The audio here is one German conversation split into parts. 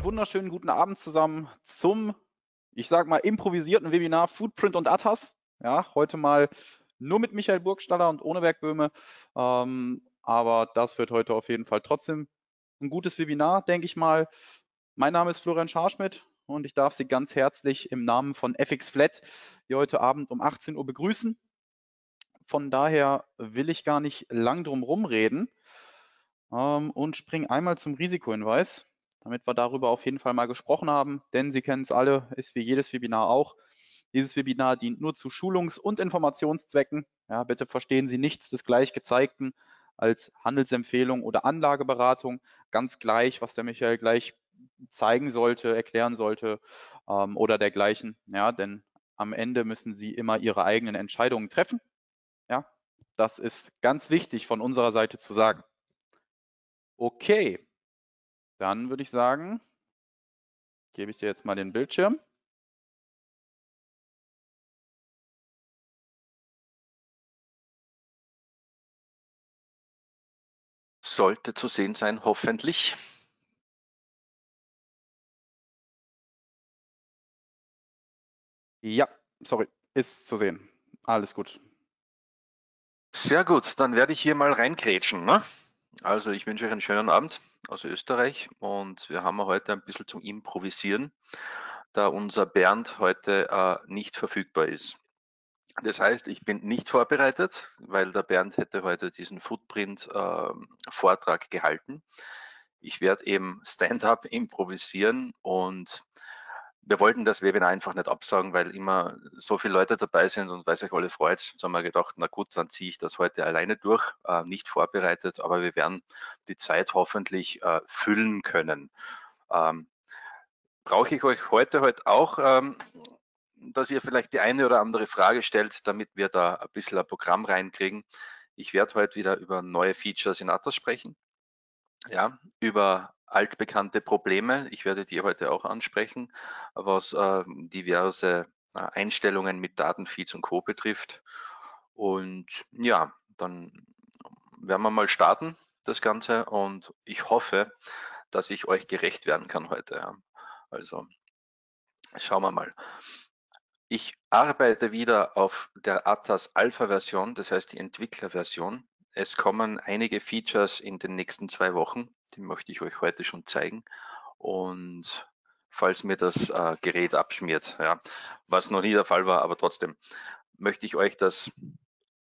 einen wunderschönen guten Abend zusammen zum, ich sag mal, improvisierten Webinar Footprint und Atas. Ja, heute mal nur mit Michael Burgstaller und ohne Bergböhme. Ähm, aber das wird heute auf jeden Fall trotzdem ein gutes Webinar, denke ich mal. Mein Name ist Florian Scharschmidt und ich darf Sie ganz herzlich im Namen von FX Flat hier heute Abend um 18 Uhr begrüßen. Von daher will ich gar nicht lang drum rumreden ähm, und springe einmal zum Risikohinweis, damit wir darüber auf jeden Fall mal gesprochen haben, denn Sie kennen es alle, ist wie jedes Webinar auch. Dieses Webinar dient nur zu Schulungs- und Informationszwecken. Ja, bitte verstehen Sie nichts des gleich gezeigten als Handelsempfehlung oder Anlageberatung. Ganz gleich, was der Michael gleich zeigen sollte, erklären sollte ähm, oder dergleichen. Ja, denn am Ende müssen Sie immer Ihre eigenen Entscheidungen treffen. Ja, das ist ganz wichtig von unserer Seite zu sagen. Okay, dann würde ich sagen, gebe ich dir jetzt mal den Bildschirm. Sollte zu sehen sein, hoffentlich. Ja, sorry, ist zu sehen. Alles gut. Sehr gut, dann werde ich hier mal reingrätschen. Ne? Also ich wünsche euch einen schönen Abend aus Österreich und wir haben heute ein bisschen zum Improvisieren, da unser Bernd heute äh, nicht verfügbar ist. Das heißt, ich bin nicht vorbereitet, weil der Bernd hätte heute diesen Footprint-Vortrag äh, gehalten. Ich werde eben Stand-up improvisieren und wir wollten das Webinar einfach nicht absagen, weil immer so viele Leute dabei sind und weil sich alle freut. So haben wir gedacht, na gut, dann ziehe ich das heute alleine durch, äh, nicht vorbereitet, aber wir werden die Zeit hoffentlich äh, füllen können. Ähm, Brauche ich euch heute heute auch, ähm, dass ihr vielleicht die eine oder andere Frage stellt, damit wir da ein bisschen ein Programm reinkriegen. Ich werde heute wieder über neue Features in Atlas sprechen, ja, über altbekannte Probleme. Ich werde die heute auch ansprechen, was äh, diverse äh, Einstellungen mit Datenfeeds und Co. betrifft. Und ja, dann werden wir mal starten, das Ganze. Und ich hoffe, dass ich euch gerecht werden kann heute. Also schauen wir mal. Ich arbeite wieder auf der ATAS Alpha-Version, das heißt die Entwicklerversion. Es kommen einige Features in den nächsten zwei Wochen, die möchte ich euch heute schon zeigen. Und falls mir das äh, Gerät abschmiert, ja, was noch nie der Fall war, aber trotzdem möchte ich euch das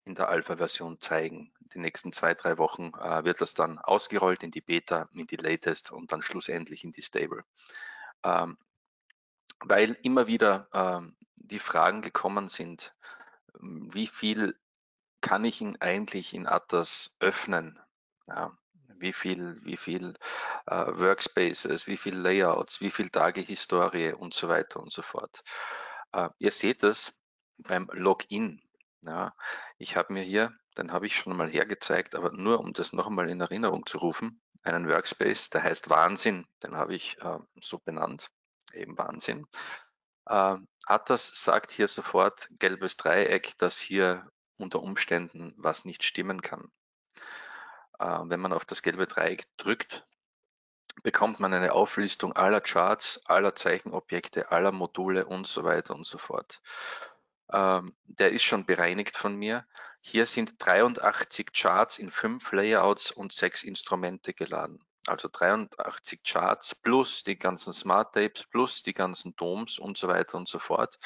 in der Alpha-Version zeigen. Die nächsten zwei, drei Wochen äh, wird das dann ausgerollt in die Beta, in die Latest und dann schlussendlich in die Stable. Ähm, weil immer wieder ähm, die Fragen gekommen sind, wie viel kann ich ihn eigentlich in Atlas öffnen? Ja, wie viel, wie viel äh, Workspaces, wie viel Layouts, wie viel Tage Historie und so weiter und so fort. Äh, ihr seht das beim Login. Ja, ich habe mir hier, den habe ich schon mal hergezeigt, aber nur um das noch einmal in Erinnerung zu rufen, einen Workspace, der heißt Wahnsinn, den habe ich äh, so benannt, eben Wahnsinn. Äh, Atas sagt hier sofort gelbes Dreieck, dass hier unter Umständen was nicht stimmen kann. Äh, wenn man auf das gelbe Dreieck drückt, bekommt man eine Auflistung aller Charts, aller Zeichenobjekte, aller Module und so weiter und so fort. Ähm, der ist schon bereinigt von mir. Hier sind 83 Charts in fünf Layouts und sechs Instrumente geladen. Also 83 Charts plus die ganzen Smart Tapes plus die ganzen Doms und so weiter und so fort.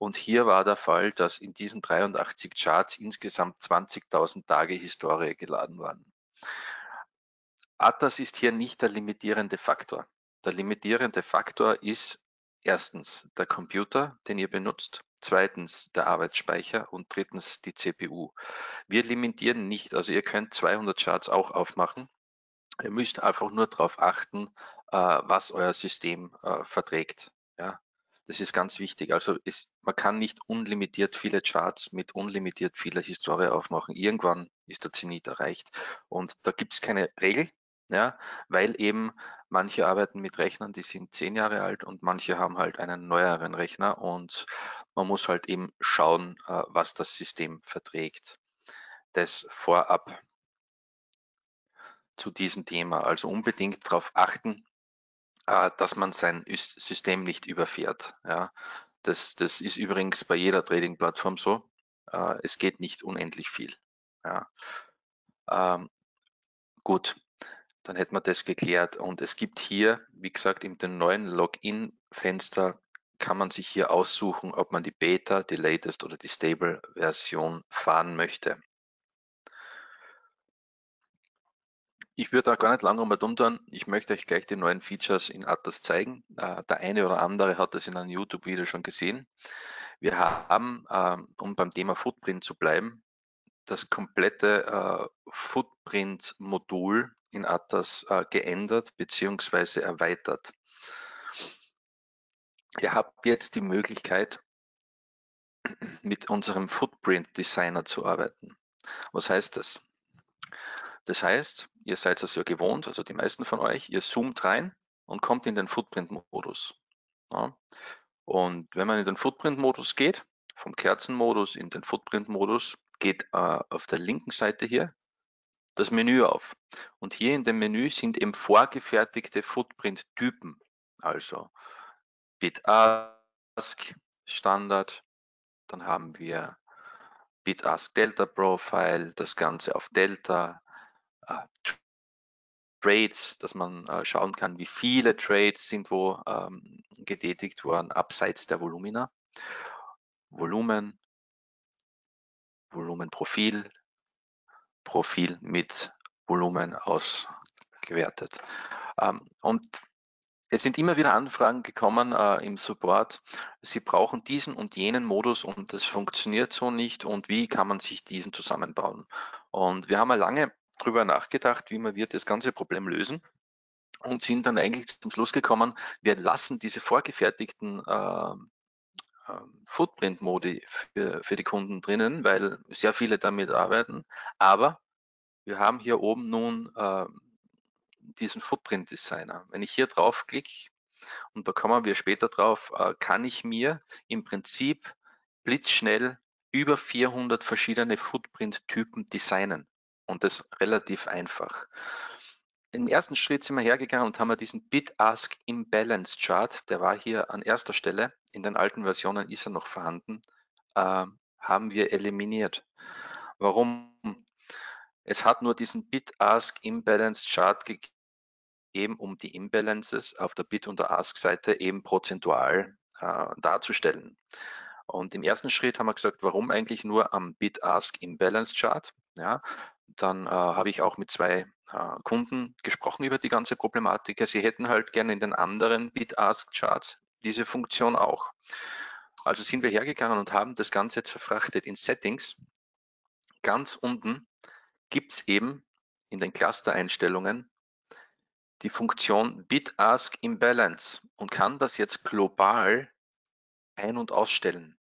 Und hier war der Fall, dass in diesen 83 Charts insgesamt 20.000 Tage Historie geladen waren. Atas ist hier nicht der limitierende Faktor. Der limitierende Faktor ist erstens der Computer, den ihr benutzt, zweitens der Arbeitsspeicher und drittens die CPU. Wir limitieren nicht, also ihr könnt 200 Charts auch aufmachen. Ihr müsst einfach nur darauf achten, äh, was euer System äh, verträgt. Ja, das ist ganz wichtig. Also ist, man kann nicht unlimitiert viele Charts mit unlimitiert vieler Historie aufmachen. Irgendwann ist der Zenit erreicht. Und da gibt es keine Regel, ja, weil eben manche arbeiten mit Rechnern, die sind zehn Jahre alt und manche haben halt einen neueren Rechner und man muss halt eben schauen, äh, was das System verträgt. Das vorab zu diesem Thema. Also unbedingt darauf achten, äh, dass man sein System nicht überfährt. Ja. Das, das ist übrigens bei jeder Trading-Plattform so. Äh, es geht nicht unendlich viel. Ja. Ähm, gut, dann hätten wir das geklärt. Und es gibt hier, wie gesagt, in dem neuen Login-Fenster kann man sich hier aussuchen, ob man die Beta, die Latest oder die Stable-Version fahren möchte. Ich würde da gar nicht lange um tun. Ich möchte euch gleich die neuen Features in Atlas zeigen. Äh, der eine oder andere hat das in einem YouTube-Video schon gesehen. Wir haben, ähm, um beim Thema Footprint zu bleiben, das komplette äh, Footprint-Modul in Atlas äh, geändert bzw. erweitert. Ihr habt jetzt die Möglichkeit, mit unserem Footprint Designer zu arbeiten. Was heißt das? Das heißt, ihr seid es ja gewohnt, also die meisten von euch, ihr zoomt rein und kommt in den Footprint-Modus. Ja. Und wenn man in den Footprint-Modus geht, vom Kerzenmodus in den Footprint-Modus, geht äh, auf der linken Seite hier das Menü auf. Und hier in dem Menü sind eben vorgefertigte Footprint-Typen, also BitAsk, Standard, dann haben wir BitAsk Delta Profile, das Ganze auf Delta, Trades, dass man äh, schauen kann, wie viele Trades sind wo ähm, getätigt worden, abseits der Volumina. Volumen, Volumenprofil, Profil mit Volumen ausgewertet. Ähm, und es sind immer wieder Anfragen gekommen äh, im Support. Sie brauchen diesen und jenen Modus und das funktioniert so nicht und wie kann man sich diesen zusammenbauen? Und wir haben ja lange drüber nachgedacht, wie man wir das ganze Problem lösen und sind dann eigentlich zum Schluss gekommen, wir lassen diese vorgefertigten äh, Footprint-Modi für, für die Kunden drinnen, weil sehr viele damit arbeiten. Aber wir haben hier oben nun äh, diesen Footprint-Designer. Wenn ich hier draufklicke, und da kommen wir später drauf, äh, kann ich mir im Prinzip blitzschnell über 400 verschiedene Footprint-Typen designen und das relativ einfach. Im ersten Schritt sind wir hergegangen und haben diesen Bid-Ask Imbalance Chart, der war hier an erster Stelle, in den alten Versionen ist er noch vorhanden, äh, haben wir eliminiert. Warum? Es hat nur diesen Bid-Ask Imbalance Chart gegeben, um die Imbalances auf der Bid- und der Ask-Seite eben prozentual äh, darzustellen. Und im ersten Schritt haben wir gesagt, warum eigentlich nur am Bid-Ask Imbalance Chart? Ja, dann äh, habe ich auch mit zwei äh, Kunden gesprochen über die ganze Problematik. Sie hätten halt gerne in den anderen Bid-Ask-Charts diese Funktion auch. Also sind wir hergegangen und haben das Ganze jetzt verfrachtet in Settings. Ganz unten gibt es eben in den Cluster-Einstellungen die Funktion Bid-Ask Imbalance und kann das jetzt global ein- und ausstellen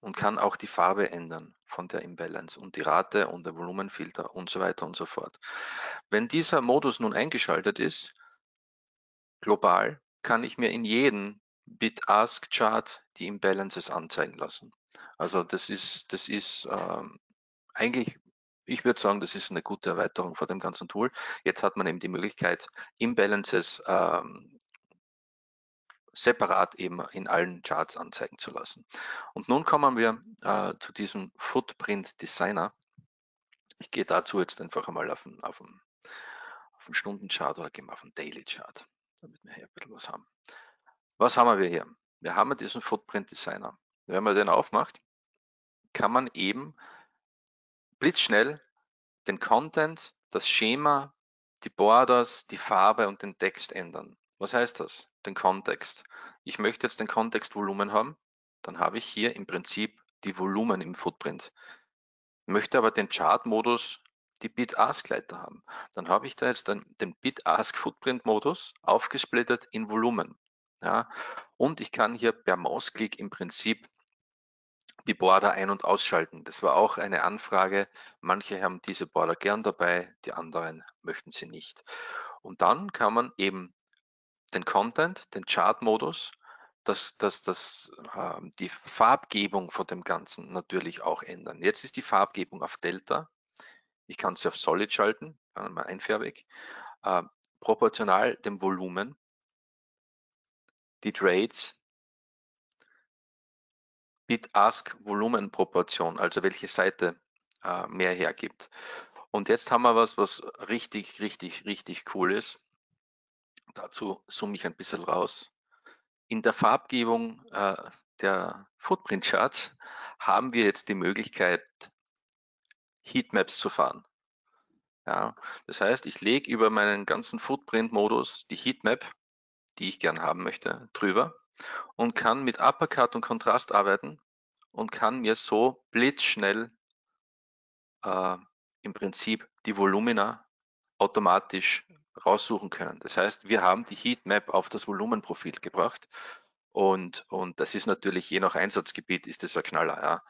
und kann auch die Farbe ändern von der Imbalance und die Rate und der Volumenfilter und so weiter und so fort. Wenn dieser Modus nun eingeschaltet ist, global, kann ich mir in jedem Bid-Ask-Chart die Imbalances anzeigen lassen. Also das ist, das ist ähm, eigentlich, ich würde sagen, das ist eine gute Erweiterung von dem ganzen Tool. Jetzt hat man eben die Möglichkeit, Imbalances ähm, separat eben in allen Charts anzeigen zu lassen. Und nun kommen wir äh, zu diesem Footprint Designer. Ich gehe dazu jetzt einfach einmal auf den, auf den, auf den Stundenchart oder gehen wir auf den Daily Chart, damit wir hier ein bisschen was haben. Was haben wir hier? Wir haben diesen Footprint Designer. Wenn man den aufmacht, kann man eben blitzschnell den Content, das Schema, die Borders, die Farbe und den Text ändern. Was heißt das? Den Kontext. Ich möchte jetzt den Kontextvolumen haben, dann habe ich hier im Prinzip die Volumen im Footprint. Möchte aber den Chart-Modus die Bid-Ask-Leiter haben. Dann habe ich da jetzt den, den Bid-Ask-Footprint-Modus aufgesplittert in Volumen. Ja, und ich kann hier per Mausklick im Prinzip die Border ein- und ausschalten. Das war auch eine Anfrage. Manche haben diese Border gern dabei, die anderen möchten sie nicht. Und dann kann man eben den Content, den Chart-Modus, dass, dass, dass äh, die Farbgebung von dem Ganzen natürlich auch ändern. Jetzt ist die Farbgebung auf Delta. Ich kann sie auf Solid schalten, mal einfärbig, äh, proportional dem Volumen. die Trades Bid-Ask-Volumen-Proportion, also welche Seite äh, mehr hergibt. Und jetzt haben wir was, was richtig, richtig, richtig cool ist. Dazu zoome ich ein bisschen raus. In der Farbgebung äh, der Footprint Charts haben wir jetzt die Möglichkeit, Heatmaps zu fahren. Ja, das heißt, ich lege über meinen ganzen Footprint-Modus die Heatmap, die ich gern haben möchte, drüber und kann mit Uppercut und Kontrast arbeiten und kann mir so blitzschnell äh, im Prinzip die Volumina automatisch raussuchen können. Das heißt, wir haben die Heatmap auf das Volumenprofil gebracht und, und das ist natürlich je nach Einsatzgebiet ist das ein Knaller. Ja.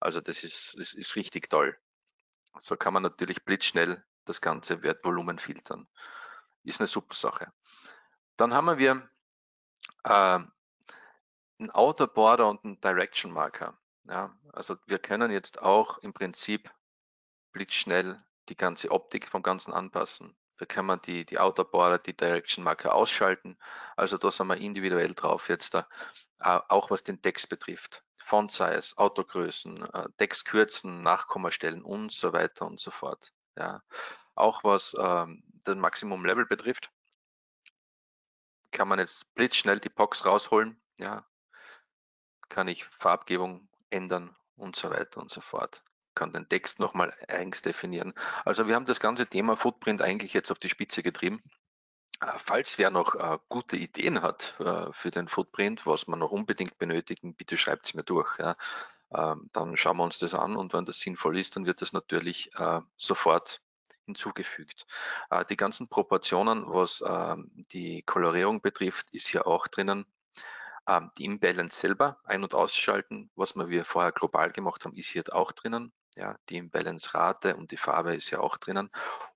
Also das ist, das ist richtig toll. So kann man natürlich blitzschnell das ganze Wertvolumen filtern. Ist eine super Sache. Dann haben wir äh, einen Outer Border und einen Direction Marker. Ja, also wir können jetzt auch im Prinzip blitzschnell die ganze Optik vom Ganzen anpassen. Da kann man die, die Outer Border, die Direction Marker ausschalten. Also da sind wir individuell drauf jetzt da, äh, auch was den Text betrifft. Font Size, Autogrößen, äh, Textkürzen, Nachkommastellen und so weiter und so fort. Ja. Auch was ähm, den Maximum Level betrifft, kann man jetzt blitzschnell die Box rausholen. Ja. Kann ich Farbgebung ändern und so weiter und so fort kann den Text nochmal eigens definieren. Also wir haben das ganze Thema Footprint eigentlich jetzt auf die Spitze getrieben. Äh, falls wer noch äh, gute Ideen hat äh, für den Footprint, was man noch unbedingt benötigen, bitte schreibt es mir durch. Ja. Ähm, dann schauen wir uns das an und wenn das sinnvoll ist, dann wird das natürlich äh, sofort hinzugefügt. Äh, die ganzen Proportionen, was ähm, die Kolorierung betrifft, ist hier auch drinnen. Ähm, die Imbalance selber ein- und ausschalten, was wir vorher global gemacht haben, ist hier auch drinnen. Ja, die Imbalance-Rate und die Farbe ist ja auch drinnen.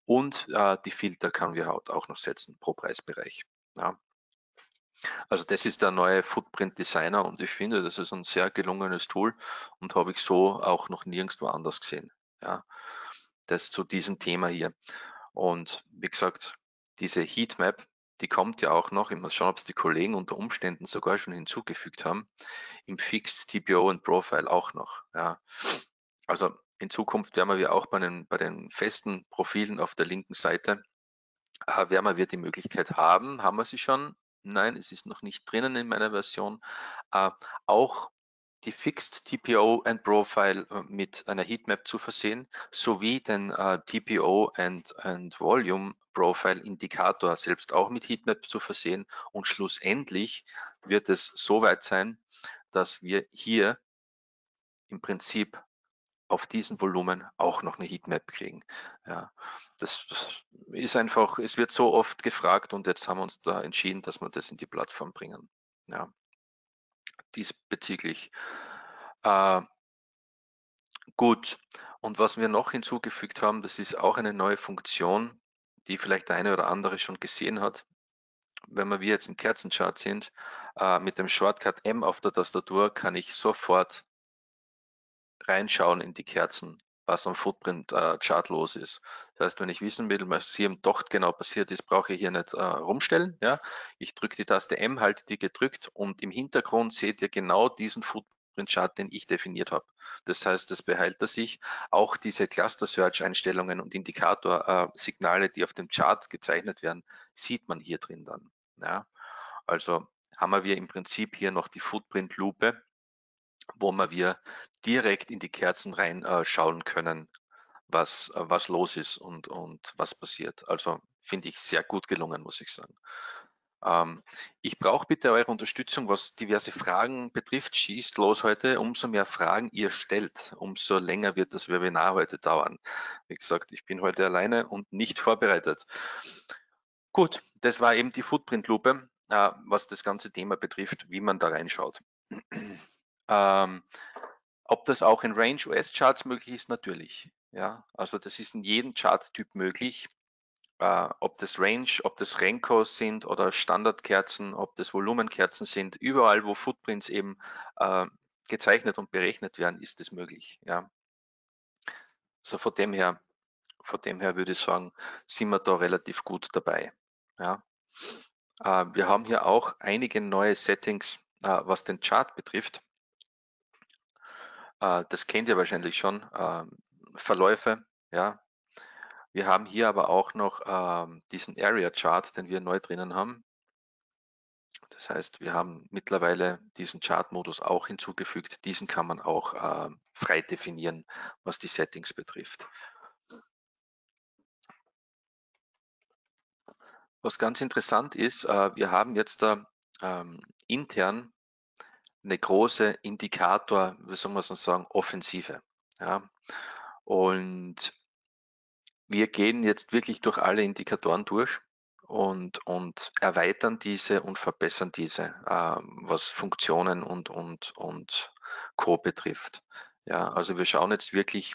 Und äh, die Filter kann wir auch noch setzen pro Preisbereich. Ja. Also das ist der neue Footprint Designer und ich finde, das ist ein sehr gelungenes Tool und habe ich so auch noch nirgendwo anders gesehen. Ja. Das zu diesem Thema hier. Und wie gesagt, diese Heatmap, die kommt ja auch noch, ich muss schauen, ob es die Kollegen unter Umständen sogar schon hinzugefügt haben, im Fixed TPO und Profile auch noch. Ja. Also in Zukunft werden wir auch bei den, bei den festen Profilen auf der linken Seite, äh, werden wir die Möglichkeit haben, haben wir sie schon? Nein, es ist noch nicht drinnen in meiner Version, äh, auch die Fixed TPO and Profile äh, mit einer Heatmap zu versehen, sowie den äh, TPO and, and Volume Profile Indikator selbst auch mit Heatmap zu versehen. Und schlussendlich wird es so weit sein, dass wir hier im Prinzip auf diesem Volumen auch noch eine Heatmap kriegen. Ja, das, das, ist einfach, es wird so oft gefragt und jetzt haben wir uns da entschieden, dass wir das in die Plattform bringen. Ja, diesbezüglich. Äh, gut, und was wir noch hinzugefügt haben, das ist auch eine neue Funktion, die vielleicht der eine oder andere schon gesehen hat. Wenn wir jetzt im Kerzenchart sind, äh, mit dem Shortcut M auf der Tastatur kann ich sofort reinschauen in die Kerzen, was am Footprint-Chart äh, los ist. Das heißt, wenn ich wissen will, was hier im Docht genau passiert ist, brauche ich hier nicht äh, rumstellen. Ja? Ich drücke die Taste M, halte die gedrückt und im Hintergrund seht ihr genau diesen Footprint-Chart, den ich definiert habe. Das heißt, das behält er sich. Auch diese Cluster-Search-Einstellungen und Indikator-Signale, die auf dem Chart gezeichnet werden, sieht man hier drin dann. Ja? Also haben wir im Prinzip hier noch die Footprint-Lupe, wo wir direkt in die Kerzen reinschauen äh, können, was, äh, was los ist und, und was passiert. Also finde ich sehr gut gelungen, muss ich sagen. Ähm, ich brauche bitte eure Unterstützung, was diverse Fragen betrifft. Schießt los heute. Umso mehr Fragen ihr stellt, umso länger wird das Webinar heute dauern. Wie gesagt, ich bin heute alleine und nicht vorbereitet. Gut, das war eben die Footprint-Lupe, äh, was das ganze Thema betrifft, wie man da reinschaut. Ähm, ob das auch in Range US Charts möglich ist, natürlich. Ja, also das ist in jedem Charttyp möglich. Äh, ob das Range, ob das Renkos sind oder Standardkerzen, ob das Volumenkerzen sind, überall, wo Footprints eben äh, gezeichnet und berechnet werden, ist es möglich. Ja. Also von dem her, von dem her würde ich sagen, sind wir da relativ gut dabei. Ja. Äh, wir haben hier auch einige neue Settings, äh, was den Chart betrifft. Äh, das kennt ihr wahrscheinlich schon. Ähm, Verläufe, ja. Wir haben hier aber auch noch ähm, diesen Area Chart, den wir neu drinnen haben. Das heißt, wir haben mittlerweile diesen Chart-Modus auch hinzugefügt. Diesen kann man auch äh, frei definieren, was die Settings betrifft. Was ganz interessant ist, äh, wir haben jetzt da ähm, intern eine große Indikator, wie soll man es sagen, Offensive. Ja. Und wir gehen jetzt wirklich durch alle Indikatoren durch und, und erweitern diese und verbessern diese, äh, was Funktionen und, und, und Co. betrifft. Ja, also wir schauen jetzt wirklich,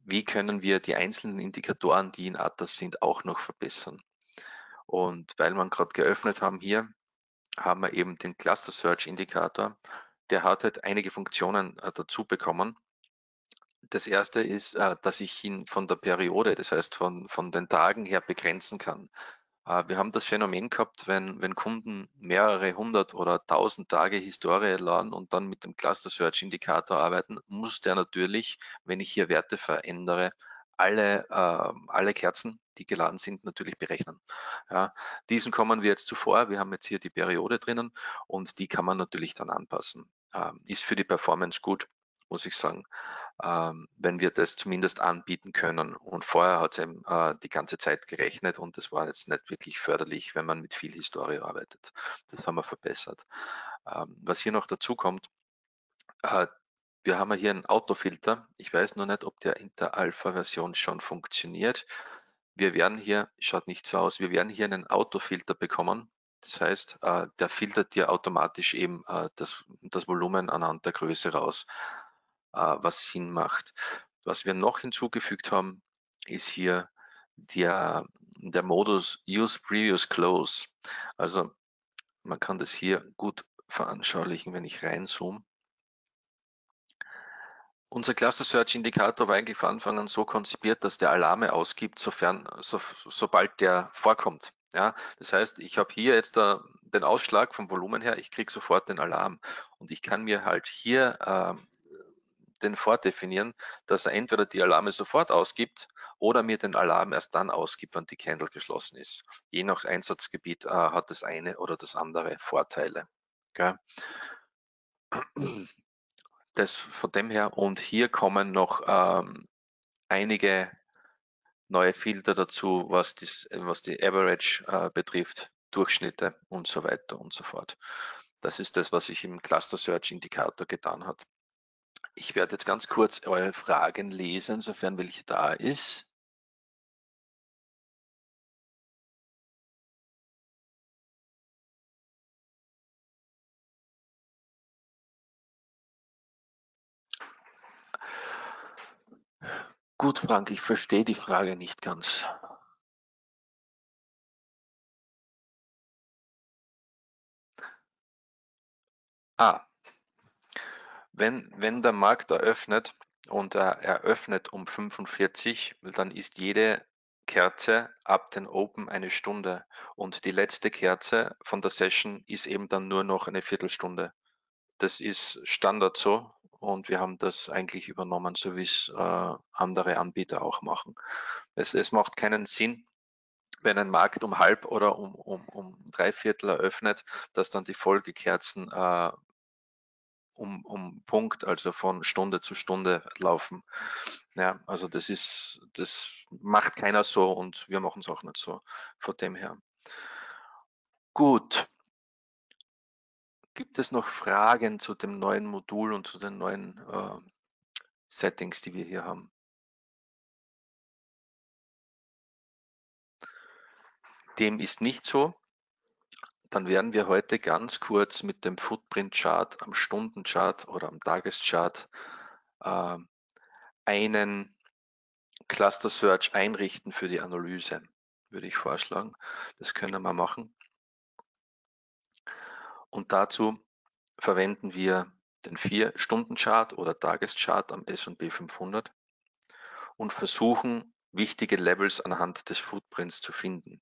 wie können wir die einzelnen Indikatoren, die in Atlas sind, auch noch verbessern. Und weil wir gerade geöffnet haben hier, haben wir eben den Cluster Search Indikator. Der hat halt einige Funktionen äh, dazu bekommen. Das erste ist, äh, dass ich ihn von der Periode, das heißt von, von den Tagen her begrenzen kann. Äh, wir haben das Phänomen gehabt, wenn, wenn Kunden mehrere hundert oder tausend Tage Historie laden und dann mit dem Cluster Search Indikator arbeiten, muss der natürlich, wenn ich hier Werte verändere, alle, äh, alle Kerzen, die geladen sind, natürlich berechnen. Ja, diesen kommen wir jetzt zuvor. Wir haben jetzt hier die Periode drinnen und die kann man natürlich dann anpassen. Ähm, ist für die Performance gut, muss ich sagen, ähm, wenn wir das zumindest anbieten können. Und vorher hat es eben äh, die ganze Zeit gerechnet und das war jetzt nicht wirklich förderlich, wenn man mit viel Historie arbeitet. Das haben wir verbessert. Ähm, was hier noch dazu kommt, äh, wir haben hier einen Autofilter. Ich weiß nur nicht, ob der in der Alpha-Version schon funktioniert. Wir werden hier, schaut nicht so aus, wir werden hier einen Autofilter bekommen. Das heißt, äh, der filtert dir automatisch eben äh, das, das Volumen anhand der Größe raus, äh, was Sinn macht. Was wir noch hinzugefügt haben, ist hier der, der Modus Use Previous Close. Also man kann das hier gut veranschaulichen, wenn ich reinzoome. Unser Cluster Search Indikator war eigentlich von Anfang an so konzipiert, dass der Alarme ausgibt, sofern, so, sobald der vorkommt. Ja, das heißt, ich habe hier jetzt da den Ausschlag vom Volumen her, ich kriege sofort den Alarm und ich kann mir halt hier äh, den vordefinieren, dass er entweder die Alarme sofort ausgibt oder mir den Alarm erst dann ausgibt, wenn die Candle geschlossen ist. Je nach Einsatzgebiet äh, hat das eine oder das andere Vorteile. Okay? Das von dem her und hier kommen noch ähm, einige neue Filter dazu, was, das, was die Average äh, betrifft, Durchschnitte und so weiter und so fort. Das ist das, was sich im Cluster Search Indikator getan hat. Ich werde jetzt ganz kurz eure Fragen lesen, sofern welche da ist. Gut, Frank, ich verstehe die Frage nicht ganz. Ah, wenn, wenn der Markt eröffnet und er eröffnet um 45, dann ist jede Kerze ab den Open eine Stunde und die letzte Kerze von der Session ist eben dann nur noch eine Viertelstunde. Das ist Standard so und wir haben das eigentlich übernommen, so wie es äh, andere Anbieter auch machen. Es, es macht keinen Sinn, wenn ein Markt um halb oder um, um, um drei Viertel eröffnet, dass dann die Folgekerzen äh, um, um Punkt, also von Stunde zu Stunde laufen. Ja, also das ist, das macht keiner so und wir machen es auch nicht so von dem her. Gut, Gibt es noch Fragen zu dem neuen Modul und zu den neuen äh, Settings, die wir hier haben? Dem ist nicht so. Dann werden wir heute ganz kurz mit dem Footprint-Chart am Stundenchart oder am Tageschart äh, einen Cluster Search einrichten für die Analyse, würde ich vorschlagen. Das können wir machen. Und dazu verwenden wir den 4-Stunden-Chart oder Tageschart am S&P 500 und versuchen, wichtige Levels anhand des Footprints zu finden.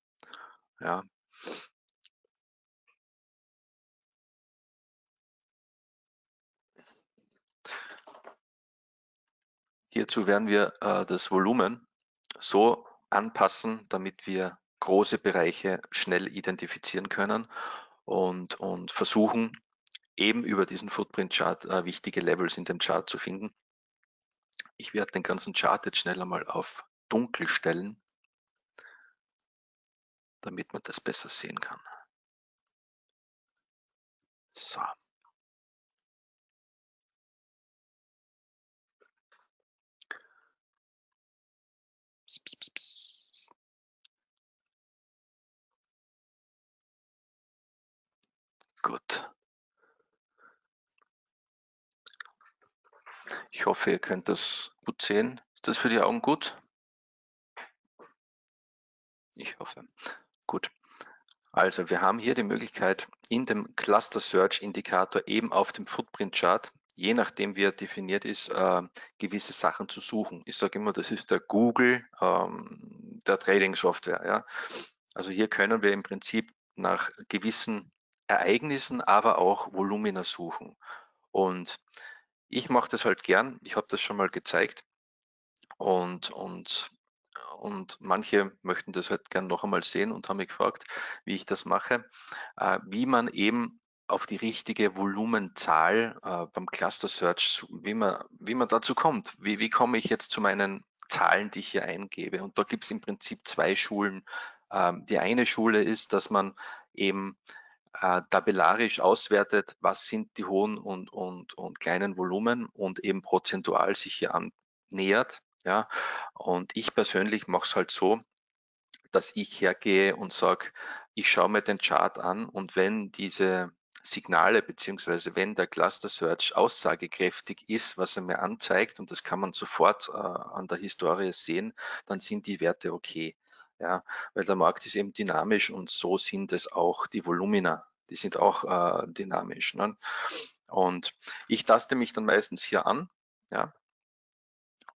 Ja. Hierzu werden wir äh, das Volumen so anpassen, damit wir große Bereiche schnell identifizieren können und, und versuchen eben über diesen Footprint Chart äh, wichtige Levels in dem Chart zu finden. Ich werde den ganzen Chart jetzt schnell einmal auf dunkel stellen, damit man das besser sehen kann. So. Pss, pss, pss, Gut. Ich hoffe, ihr könnt das gut sehen. Ist das für die Augen gut? Ich hoffe. Gut. Also wir haben hier die Möglichkeit, in dem Cluster Search Indikator eben auf dem Footprint Chart, je nachdem wie er definiert ist, äh, gewisse Sachen zu suchen. Ich sage immer, das ist der Google ähm, der Trading Software. Ja? Also hier können wir im Prinzip nach gewissen Ereignissen, aber auch Volumina suchen. Und ich mache das halt gern. Ich habe das schon mal gezeigt. Und, und, und manche möchten das halt gern noch einmal sehen und haben mich gefragt, wie ich das mache, äh, wie man eben auf die richtige Volumenzahl äh, beim Cluster Search, wie man, wie man dazu kommt. Wie, wie komme ich jetzt zu meinen Zahlen, die ich hier eingebe? Und da gibt es im Prinzip zwei Schulen. Ähm, die eine Schule ist, dass man eben äh, tabellarisch auswertet, was sind die hohen und, und, und kleinen Volumen und eben prozentual sich hier annähert. Ja. Und ich persönlich mache es halt so, dass ich hergehe und sage, ich schaue mir den Chart an und wenn diese Signale beziehungsweise wenn der Cluster Search aussagekräftig ist, was er mir anzeigt und das kann man sofort äh, an der Historie sehen, dann sind die Werte okay. Ja, weil der Markt ist eben dynamisch und so sind es auch die Volumina. Die sind auch äh, dynamisch. Ne? Und ich taste mich dann meistens hier an. Ja,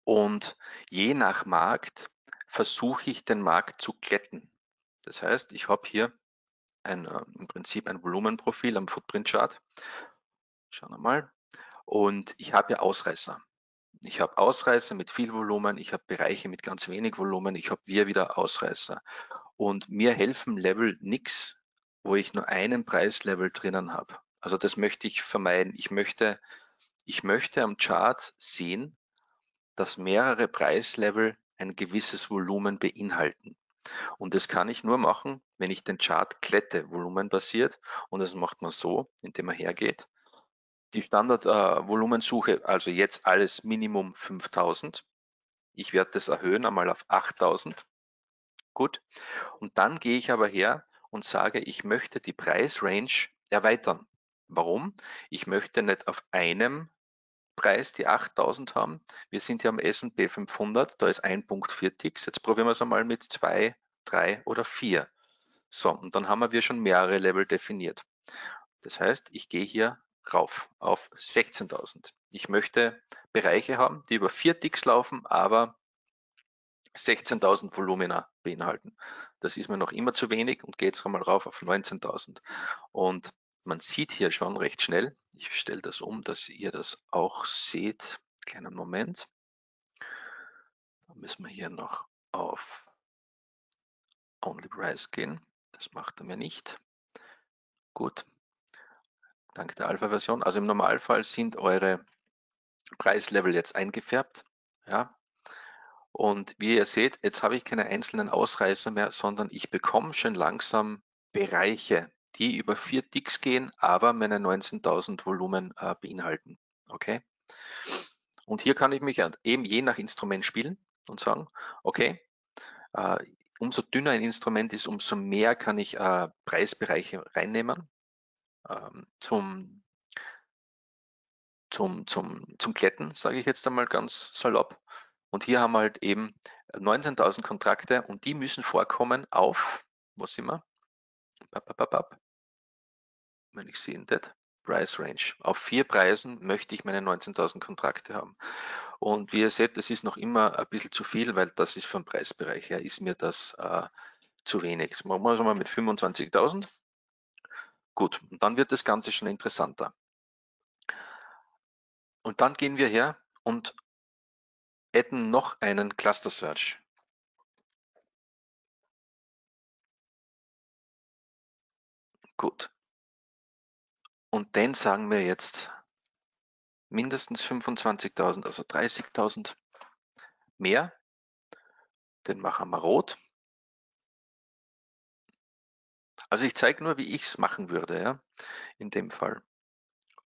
und je nach Markt versuche ich den Markt zu glätten. Das heißt, ich habe hier ein, äh, im Prinzip ein Volumenprofil am Footprint Chart. Schauen wir mal. Und ich habe hier Ausreißer. Ich habe Ausreißer mit viel Volumen, ich habe Bereiche mit ganz wenig Volumen, ich habe wir wieder Ausreißer. Und mir helfen Level nichts, wo ich nur einen Preislevel drinnen habe. Also das möchte ich vermeiden. Ich möchte, ich möchte am Chart sehen, dass mehrere Preislevel ein gewisses Volumen beinhalten. Und das kann ich nur machen, wenn ich den Chart glätte, volumenbasiert. Und das macht man so, indem man hergeht die Standardvolumensuche, äh, also jetzt alles Minimum 5000. Ich werde das erhöhen einmal auf 8000. Gut. Und dann gehe ich aber her und sage, ich möchte die Preisrange erweitern. Warum? Ich möchte nicht auf einem Preis die 8000 haben. Wir sind ja am S&P 500, da ist ein Punkt 4 Ticks. Jetzt probieren wir es einmal mit zwei, drei oder vier. So, und dann haben wir schon mehrere Level definiert. Das heißt, ich gehe hier rauf auf 16.000. Ich möchte Bereiche haben, die über 4 Ticks laufen, aber 16.000 Volumina beinhalten. Das ist mir noch immer zu wenig und geht es einmal rauf auf 19.000. Und man sieht hier schon recht schnell, ich stelle das um, dass ihr das auch seht. Kleinen Moment. Dann müssen wir hier noch auf Only Price gehen. Das macht er mir nicht. Gut, dank der Alpha-Version. Also im Normalfall sind eure Preislevel jetzt eingefärbt. Ja. Und wie ihr seht, jetzt habe ich keine einzelnen Ausreißer mehr, sondern ich bekomme schon langsam Bereiche, die über vier Ticks gehen, aber meine 19.000 Volumen äh, beinhalten. Okay. Und hier kann ich mich eben je nach Instrument spielen und sagen, okay, äh, umso dünner ein Instrument ist, umso mehr kann ich äh, Preisbereiche reinnehmen ähm, zum, zum, zum, zum Kletten, sage ich jetzt einmal ganz salopp. Und hier haben wir halt eben 19.000 Kontrakte und die müssen vorkommen auf, wo sind wir? Wenn ich sehe, das, Price Range. Auf vier Preisen möchte ich meine 19.000 Kontrakte haben. Und wie ihr seht, das ist noch immer ein bisschen zu viel, weil das ist vom Preisbereich her, ist mir das äh, zu wenig. Das machen wir also mal mit 25.000. Gut, und dann wird das Ganze schon interessanter. Und dann gehen wir her und adden noch einen Cluster Search. Gut. Und den sagen wir jetzt mindestens 25.000, also 30.000 mehr. Den machen wir rot. Also ich zeige nur, wie ich es machen würde, ja, in dem Fall.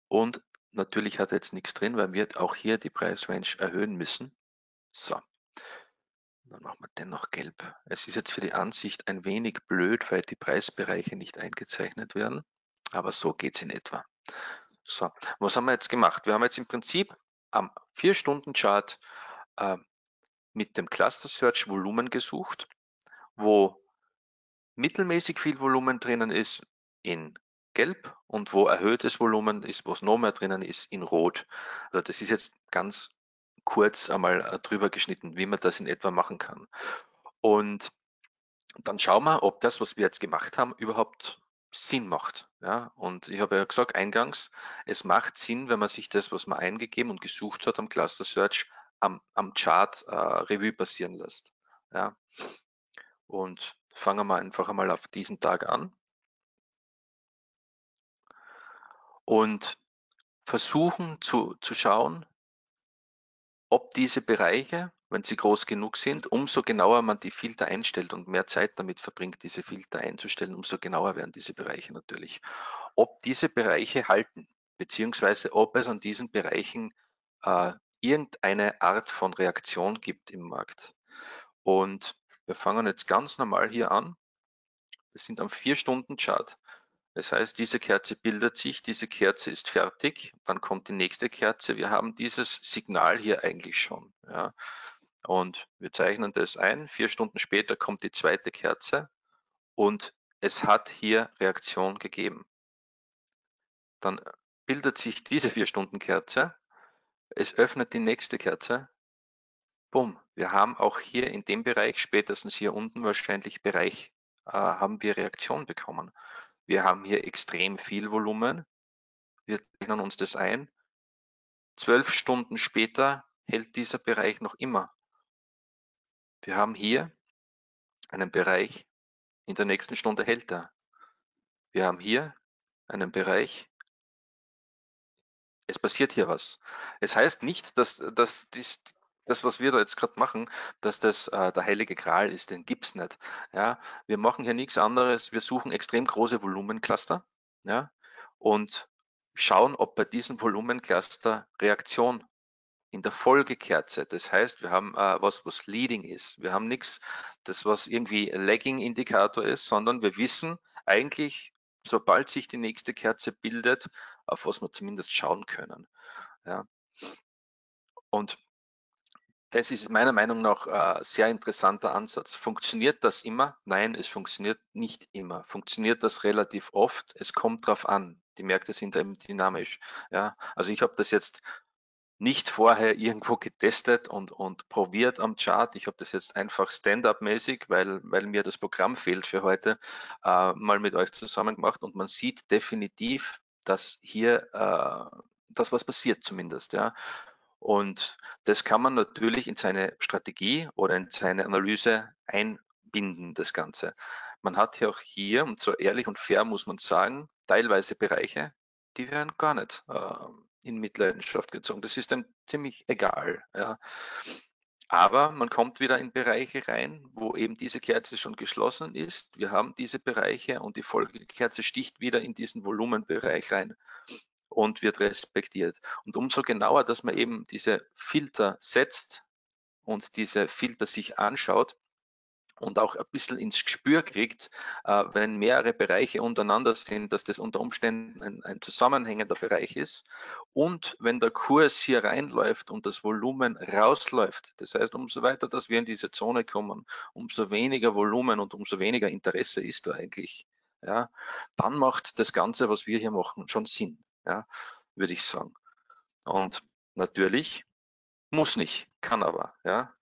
Und natürlich hat jetzt nichts drin, weil wir auch hier die Preisrange erhöhen müssen. So. Dann machen wir den noch gelb. Es ist jetzt für die Ansicht ein wenig blöd, weil die Preisbereiche nicht eingezeichnet werden. Aber so geht es in etwa. So, was haben wir jetzt gemacht? Wir haben jetzt im Prinzip am 4-Stunden-Chart äh, mit dem Cluster Search Volumen gesucht, wo mittelmäßig viel Volumen drinnen ist in gelb und wo erhöhtes Volumen ist, wo es noch mehr drinnen ist, in rot. Also das ist jetzt ganz kurz einmal äh, drüber geschnitten, wie man das in etwa machen kann. Und dann schauen wir, ob das, was wir jetzt gemacht haben, überhaupt Sinn macht. Ja, und ich habe ja gesagt eingangs, es macht Sinn, wenn man sich das, was man eingegeben und gesucht hat am Cluster Search, am, am Chart äh, Revue passieren lässt. Ja. Und fangen wir einfach einmal auf diesen Tag an. Und versuchen zu, zu schauen, ob diese Bereiche, wenn sie groß genug sind, umso genauer man die Filter einstellt und mehr Zeit damit verbringt, diese Filter einzustellen, umso genauer werden diese Bereiche natürlich. Ob diese Bereiche halten, beziehungsweise ob es an diesen Bereichen äh, irgendeine Art von Reaktion gibt im Markt. Und wir fangen jetzt ganz normal hier an. Wir sind am 4-Stunden-Chart. Das heißt, diese Kerze bildet sich, diese Kerze ist fertig, dann kommt die nächste Kerze. Wir haben dieses Signal hier eigentlich schon. Ja. Und wir zeichnen das ein. Vier Stunden später kommt die zweite Kerze und es hat hier Reaktion gegeben. Dann bildet sich diese vier Stunden Kerze. Es öffnet die nächste Kerze. Bumm. Wir haben auch hier in dem Bereich, spätestens hier unten wahrscheinlich Bereich, äh, haben wir Reaktion bekommen. Wir haben hier extrem viel Volumen. Wir zeichnen uns das ein. Zwölf Stunden später hält dieser Bereich noch immer. Wir haben hier einen Bereich, in der nächsten Stunde hält er. Wir haben hier einen Bereich, es passiert hier was. Es heißt nicht, dass, dass dies, das, was wir da jetzt gerade machen, dass das äh, der heilige Gral ist, den gibt es nicht. Ja, wir machen hier nichts anderes. Wir suchen extrem große Volumencluster ja, und schauen, ob bei diesem Volumencluster Reaktion in der Folgekerze. Das heißt, wir haben äh, was, was leading ist. Wir haben nichts, das was irgendwie Lagging-Indikator ist, sondern wir wissen eigentlich, sobald sich die nächste Kerze bildet, auf was wir zumindest schauen können. Ja. Und das ist meiner Meinung nach ein sehr interessanter Ansatz. Funktioniert das immer? Nein, es funktioniert nicht immer. Funktioniert das relativ oft? Es kommt drauf an. Die Märkte sind eben dynamisch. Ja, also ich habe das jetzt nicht vorher irgendwo getestet und, und probiert am Chart. Ich habe das jetzt einfach Stand-up-mäßig, weil, weil mir das Programm fehlt für heute, äh, mal mit euch zusammen gemacht und man sieht definitiv, dass hier äh, das was passiert zumindest. Ja. Und das kann man natürlich in seine Strategie oder in seine Analyse einbinden, das Ganze. Man hat ja auch hier, und so ehrlich und fair muss man sagen, teilweise Bereiche, die werden gar nicht äh, in Mitleidenschaft gezogen. Das ist dann ziemlich egal. Ja. Aber man kommt wieder in Bereiche rein, wo eben diese Kerze schon geschlossen ist. Wir haben diese Bereiche und die Folgekerze sticht wieder in diesen Volumenbereich rein und wird respektiert. Und umso genauer, dass man eben diese Filter setzt und diese Filter sich anschaut, und auch ein bisschen ins Gespür kriegt, äh, wenn mehrere Bereiche untereinander sind, dass das unter Umständen ein, ein, zusammenhängender Bereich ist. Und wenn der Kurs hier reinläuft und das Volumen rausläuft, das heißt, umso weiter, dass wir in diese Zone kommen, umso weniger Volumen und umso weniger Interesse ist da eigentlich. Ja, dann macht das Ganze, was wir hier machen, schon Sinn ja, würde ich sagen. Und natürlich muss nicht, kann aber, ja.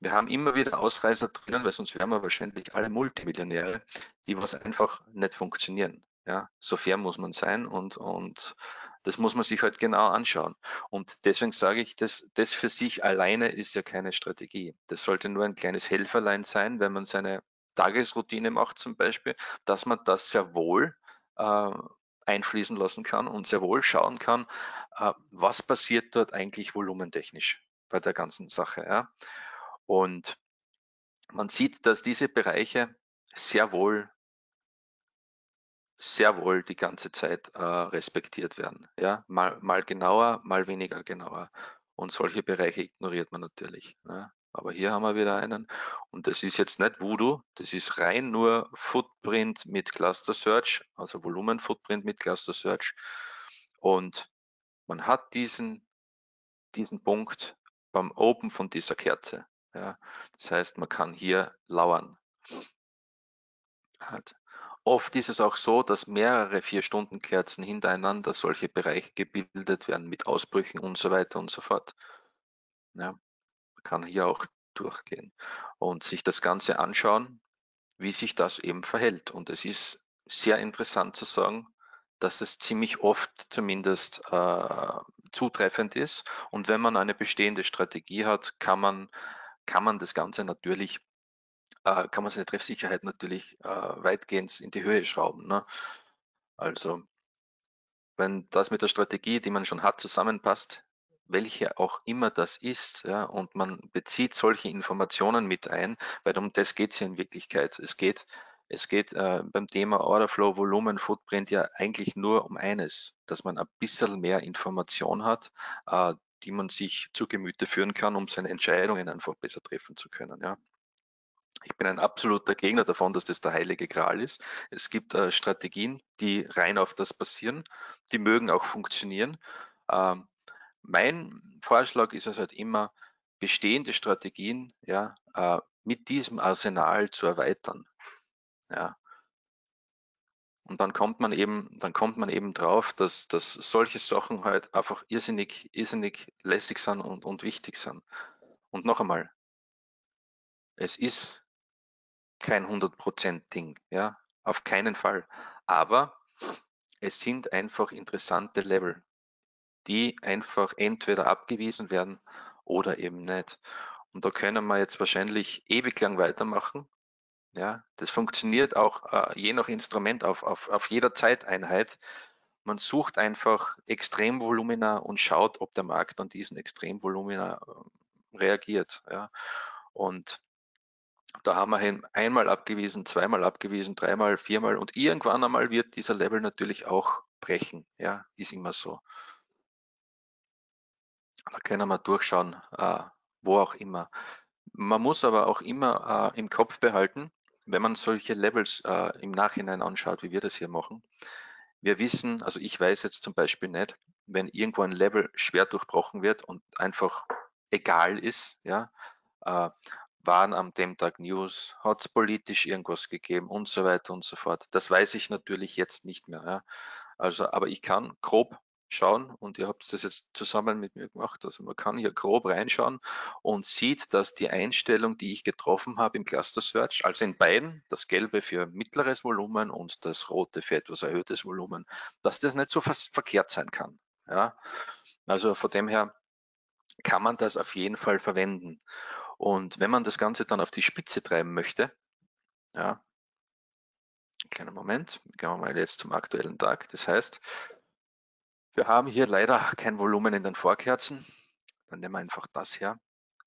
Wir haben immer wieder Ausreißer drinnen, weil sonst wären wir wahrscheinlich alle Multimillionäre, die was einfach nicht funktionieren. Ja, so fair muss man sein und, und Das muss man sich halt genau anschauen. Und deswegen sage ich, das, das für sich alleine ist ja keine Strategie. Das sollte nur ein kleines Helferlein sein, wenn man seine Tagesroutine macht zum Beispiel, dass man das sehr wohl äh, einfließen lassen kann und sehr wohl schauen kann, äh, was passiert dort eigentlich volumentechnisch bei der ganzen Sache. Und man sieht, dass diese Bereiche sehr wohl sehr wohl die ganze Zeit äh, respektiert werden. Mal, mal genauer, mal weniger genauer. Und solche Bereiche ignoriert man natürlich. Ja. Aber hier haben wir wieder einen. Und das ist jetzt nicht Voodoo, das ist rein nur Footprint mit Cluster Search, also Volumen Footprint mit Cluster Search. Und man hat diesen, diesen Punkt beim Open von dieser Kerze. Ja. Das heißt, man kann hier lauern. Halt. Oft ist es auch so, dass mehrere Vier-Stunden-Kerzen hintereinander solche Bereiche gebildet werden mit Ausbrüchen und so weiter und so fort. Ja, kann hier auch durchgehen und sich das Ganze anschauen, wie sich das eben verhält. Und es ist sehr interessant zu sagen, dass es ziemlich oft zumindest äh, zutreffend ist. Und wenn man eine bestehende Strategie hat, kann man, kann man das Ganze natürlich äh, kann man seine Treffsicherheit natürlich äh, weitgehend in die Höhe schrauben. Ne? Also wenn das mit der Strategie, die man schon hat, zusammenpasst, welche auch immer das ist, ja, und man bezieht solche Informationen mit ein, weil um das geht es ja in Wirklichkeit. Es geht, es geht äh, beim Thema Orderflow, Volumen, Footprint ja eigentlich nur um eines, dass man ein bisschen mehr Information hat, äh, die man sich zu Gemüte führen kann, um seine Entscheidungen einfach besser treffen zu können. Ja. Ich bin ein absoluter Gegner davon, dass das der heilige Gral ist. Es gibt äh, Strategien, die rein auf das basieren. Die mögen auch funktionieren. Ähm, mein Vorschlag ist es halt immer, bestehende Strategien ja, äh, mit diesem Arsenal zu erweitern. Ja. Und dann kommt man eben, dann kommt man eben drauf, dass, dass solche Sachen halt einfach irrsinnig, irrsinnig lässig sind und, und wichtig sind. Und noch einmal, es ist kein 100% Ding, ja, auf keinen Fall. Aber es sind einfach interessante Level, die einfach entweder abgewiesen werden oder eben nicht. Und da können wir jetzt wahrscheinlich ewig lang weitermachen. Ja, das funktioniert auch äh, je nach Instrument auf, auf, auf jeder Zeiteinheit. Man sucht einfach Extremvolumina und schaut, ob der Markt an diesen Extremvolumina äh, reagiert. Ja. Und da haben wir einmal abgewiesen, zweimal abgewiesen, dreimal, viermal und irgendwann einmal wird dieser Level natürlich auch brechen. Ja, ist immer so. Da können wir durchschauen, äh, wo auch immer. Man muss aber auch immer äh, im Kopf behalten, wenn man solche Levels äh, im Nachhinein anschaut, wie wir das hier machen. Wir wissen, also ich weiß jetzt zum Beispiel nicht, wenn irgendwo ein Level schwer durchbrochen wird und einfach egal ist, ja, äh, waren am dem Tag News, hat es politisch irgendwas gegeben und so weiter und so fort. Das weiß ich natürlich jetzt nicht mehr. Ja. Also, aber ich kann grob schauen und ihr habt das jetzt zusammen mit mir gemacht. Also man kann hier grob reinschauen und sieht, dass die Einstellung, die ich getroffen habe im Cluster Search, also in beiden, das gelbe für mittleres Volumen und das rote für etwas erhöhtes Volumen, dass das nicht so verkehrt sein kann. Ja. Also von dem her kann man das auf jeden Fall verwenden. Und wenn man das Ganze dann auf die Spitze treiben möchte, ja, kleiner Moment, gehen wir mal jetzt zum aktuellen Tag. Das heißt, wir haben hier leider kein Volumen in den Vorkerzen. Dann nehmen wir einfach das her,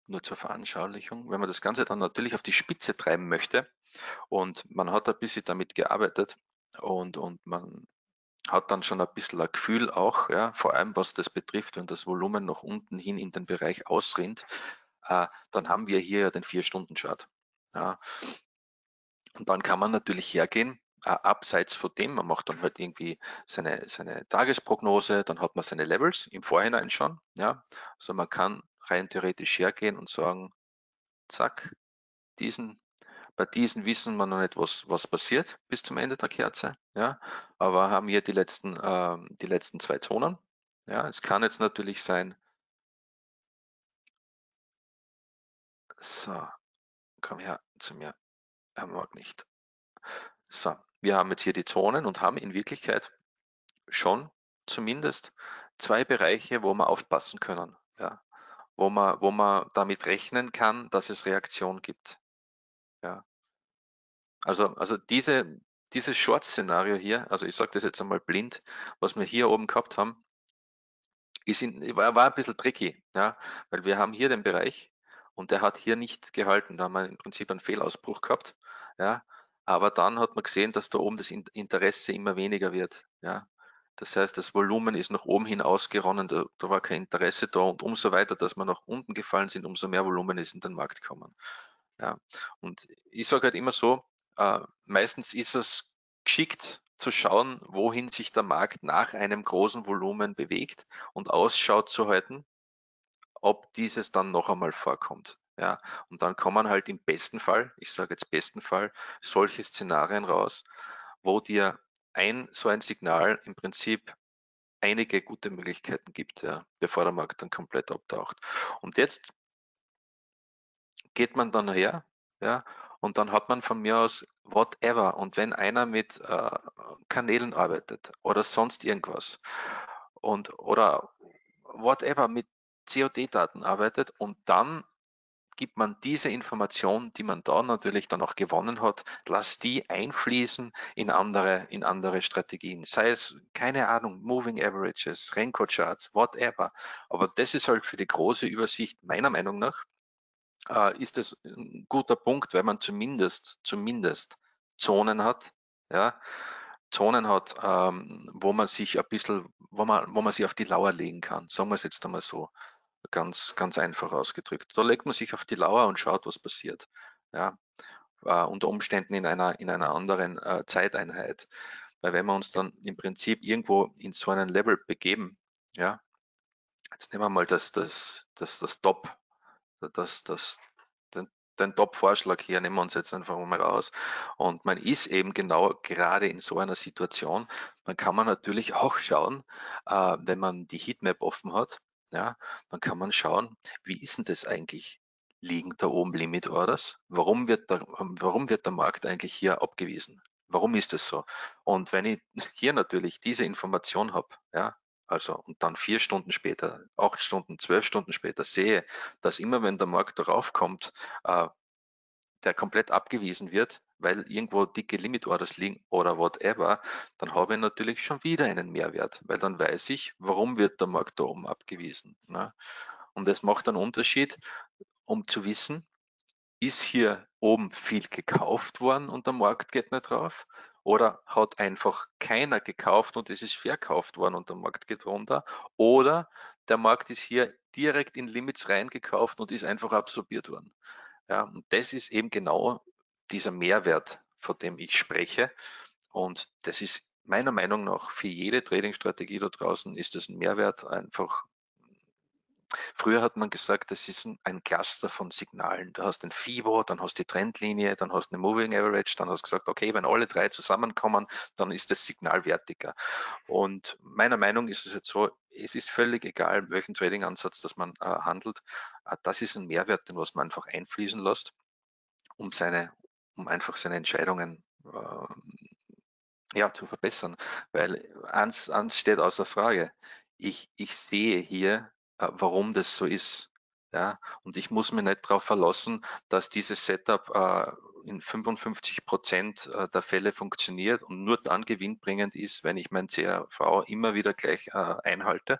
nur zur Veranschaulichung. Wenn man das Ganze dann natürlich auf die Spitze treiben möchte und man hat ein bisschen damit gearbeitet und, und man hat dann schon ein bisschen ein Gefühl auch, ja, vor allem was das betrifft, wenn das Volumen nach unten hin in den Bereich ausrinnt, äh, dann haben wir hier den Vier-Stunden-Chart. Ja. Und dann kann man natürlich hergehen, abseits von dem, man macht dann halt irgendwie seine, seine Tagesprognose, dann hat man seine Levels im Vorhinein schon. Ja. Also man kann rein theoretisch hergehen und sagen, zack, diesen bei diesen wissen wir noch nicht, was, was passiert bis zum Ende der Kerze. Ja, aber haben hier die letzten, ähm, die letzten zwei Zonen. Ja, es kann jetzt natürlich sein, So, komm her zu mir. Er mag nicht. So, wir haben jetzt hier die Zonen und haben in Wirklichkeit schon zumindest zwei Bereiche, wo wir aufpassen können, ja, wo man, wo man damit rechnen kann, dass es Reaktion gibt. Ja. Also, also diese, dieses Short-Szenario hier, also ich sage das jetzt einmal blind, was wir hier oben gehabt haben, ist in, war, war ein bisschen tricky, ja, weil wir haben hier den Bereich und der hat hier nicht gehalten. Da haben wir im Prinzip einen Fehlausbruch gehabt, ja, aber dann hat man gesehen, dass da oben das Interesse immer weniger wird, ja. Das heißt, das Volumen ist nach oben hin ausgeronnen, da, da war kein Interesse da und umso weiter, dass wir nach unten gefallen sind, umso mehr Volumen ist in den Markt gekommen. Ja. Und ich sage halt immer so, äh, meistens ist es geschickt zu schauen, wohin sich der Markt nach einem großen Volumen bewegt und Ausschau zu halten, ob dieses dann noch einmal vorkommt. Ja, und dann kommen halt im besten Fall, ich sage jetzt besten Fall, solche Szenarien raus, wo dir ein so ein Signal im Prinzip einige gute Möglichkeiten gibt, ja, bevor der Markt dann komplett abtaucht. Und jetzt geht man dann her ja, und dann hat man von mir aus whatever. Und wenn einer mit äh, Kanälen arbeitet oder sonst irgendwas und oder whatever mit COD-Daten arbeitet und dann gibt man diese Information, die man da natürlich dann auch gewonnen hat, lass die einfließen in andere, in andere Strategien. Sei es, keine Ahnung, Moving Averages, Renko Charts, whatever. Aber das ist halt für die große Übersicht meiner Meinung nach äh, ist es ein guter Punkt, weil man zumindest, zumindest Zonen hat, ja, Zonen hat, ähm, wo man sich ein bisschen, wo man, wo man sich auf die Lauer legen kann. Sagen wir es jetzt einmal so, ganz, ganz einfach ausgedrückt. Da legt man sich auf die Lauer und schaut, was passiert. Ja, äh, unter Umständen in einer, in einer anderen äh, Zeiteinheit. Weil wenn wir uns dann im Prinzip irgendwo in so einen Level begeben, ja, jetzt nehmen wir mal das, das, das, das Top das, das, den, den Top-Vorschlag hier nehmen wir uns jetzt einfach mal raus. Und man ist eben genau gerade in so einer Situation. Dann kann man natürlich auch schauen, äh, wenn man die Heatmap offen hat, ja, dann kann man schauen, wie ist denn das eigentlich? Liegen da oben Limit Orders? Warum wird der, warum wird der Markt eigentlich hier abgewiesen? Warum ist das so? Und wenn ich hier natürlich diese Information habe, ja, also und dann vier Stunden später, acht Stunden, zwölf Stunden später sehe, dass immer wenn der Markt darauf kommt, äh, der komplett abgewiesen wird, weil irgendwo dicke Limit Orders liegen oder whatever, dann habe ich natürlich schon wieder einen Mehrwert, weil dann weiß ich, warum wird der Markt da oben abgewiesen. Ne? Und das macht einen Unterschied, um zu wissen, ist hier oben viel gekauft worden und der Markt geht nicht drauf oder hat einfach keiner gekauft und es ist verkauft worden und der Markt geht runter. Oder der Markt ist hier direkt in Limits reingekauft und ist einfach absorbiert worden. Ja, und das ist eben genau dieser Mehrwert, von dem ich spreche. Und das ist meiner Meinung nach für jede Trading-Strategie da draußen ist das ein Mehrwert, einfach Früher hat man gesagt, das ist ein Cluster von Signalen. Du hast den FIBO, dann hast du die Trendlinie, dann hast du eine Moving Average, dann hast du gesagt, okay, wenn alle drei zusammenkommen, dann ist das Signal wertiger. Und meiner Meinung ist es jetzt so, es ist völlig egal, welchen Trading-Ansatz das man äh, handelt. Äh, das ist ein Mehrwert, den was man einfach einfließen lässt, um seine, um einfach seine Entscheidungen äh, ja, zu verbessern. Weil eins, eins steht außer Frage. Ich, ich sehe hier äh, warum das so ist. Ja, und ich muss mir nicht darauf verlassen, dass dieses Setup äh, in 55 Prozent äh, der Fälle funktioniert und nur dann gewinnbringend ist, wenn ich mein CRV immer wieder gleich äh, einhalte.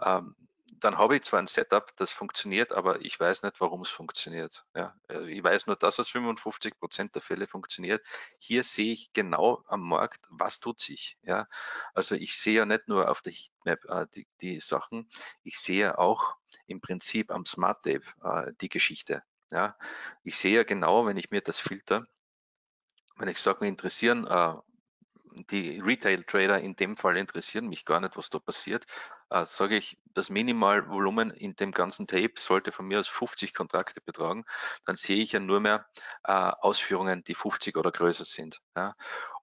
Ähm, dann habe ich zwar ein Setup, das funktioniert, aber ich weiß nicht, warum es funktioniert. Ja, also ich weiß nur, dass es 55 Prozent der Fälle funktioniert. Hier sehe ich genau am Markt, was tut sich. Ja, also ich sehe ja nicht nur auf der Heatmap äh, die, die, Sachen, ich sehe auch im Prinzip am Smart Tape äh, die Geschichte. Ja, ich sehe ja genau, wenn ich mir das filter, wenn ich sage, mir interessieren äh, die Retail-Trader in dem Fall interessieren mich gar nicht, was da passiert, äh, sage ich, das Minimalvolumen in dem ganzen Tape sollte von mir aus 50 Kontrakte betragen, dann sehe ich ja nur mehr äh, Ausführungen, die 50 oder größer sind. Ja.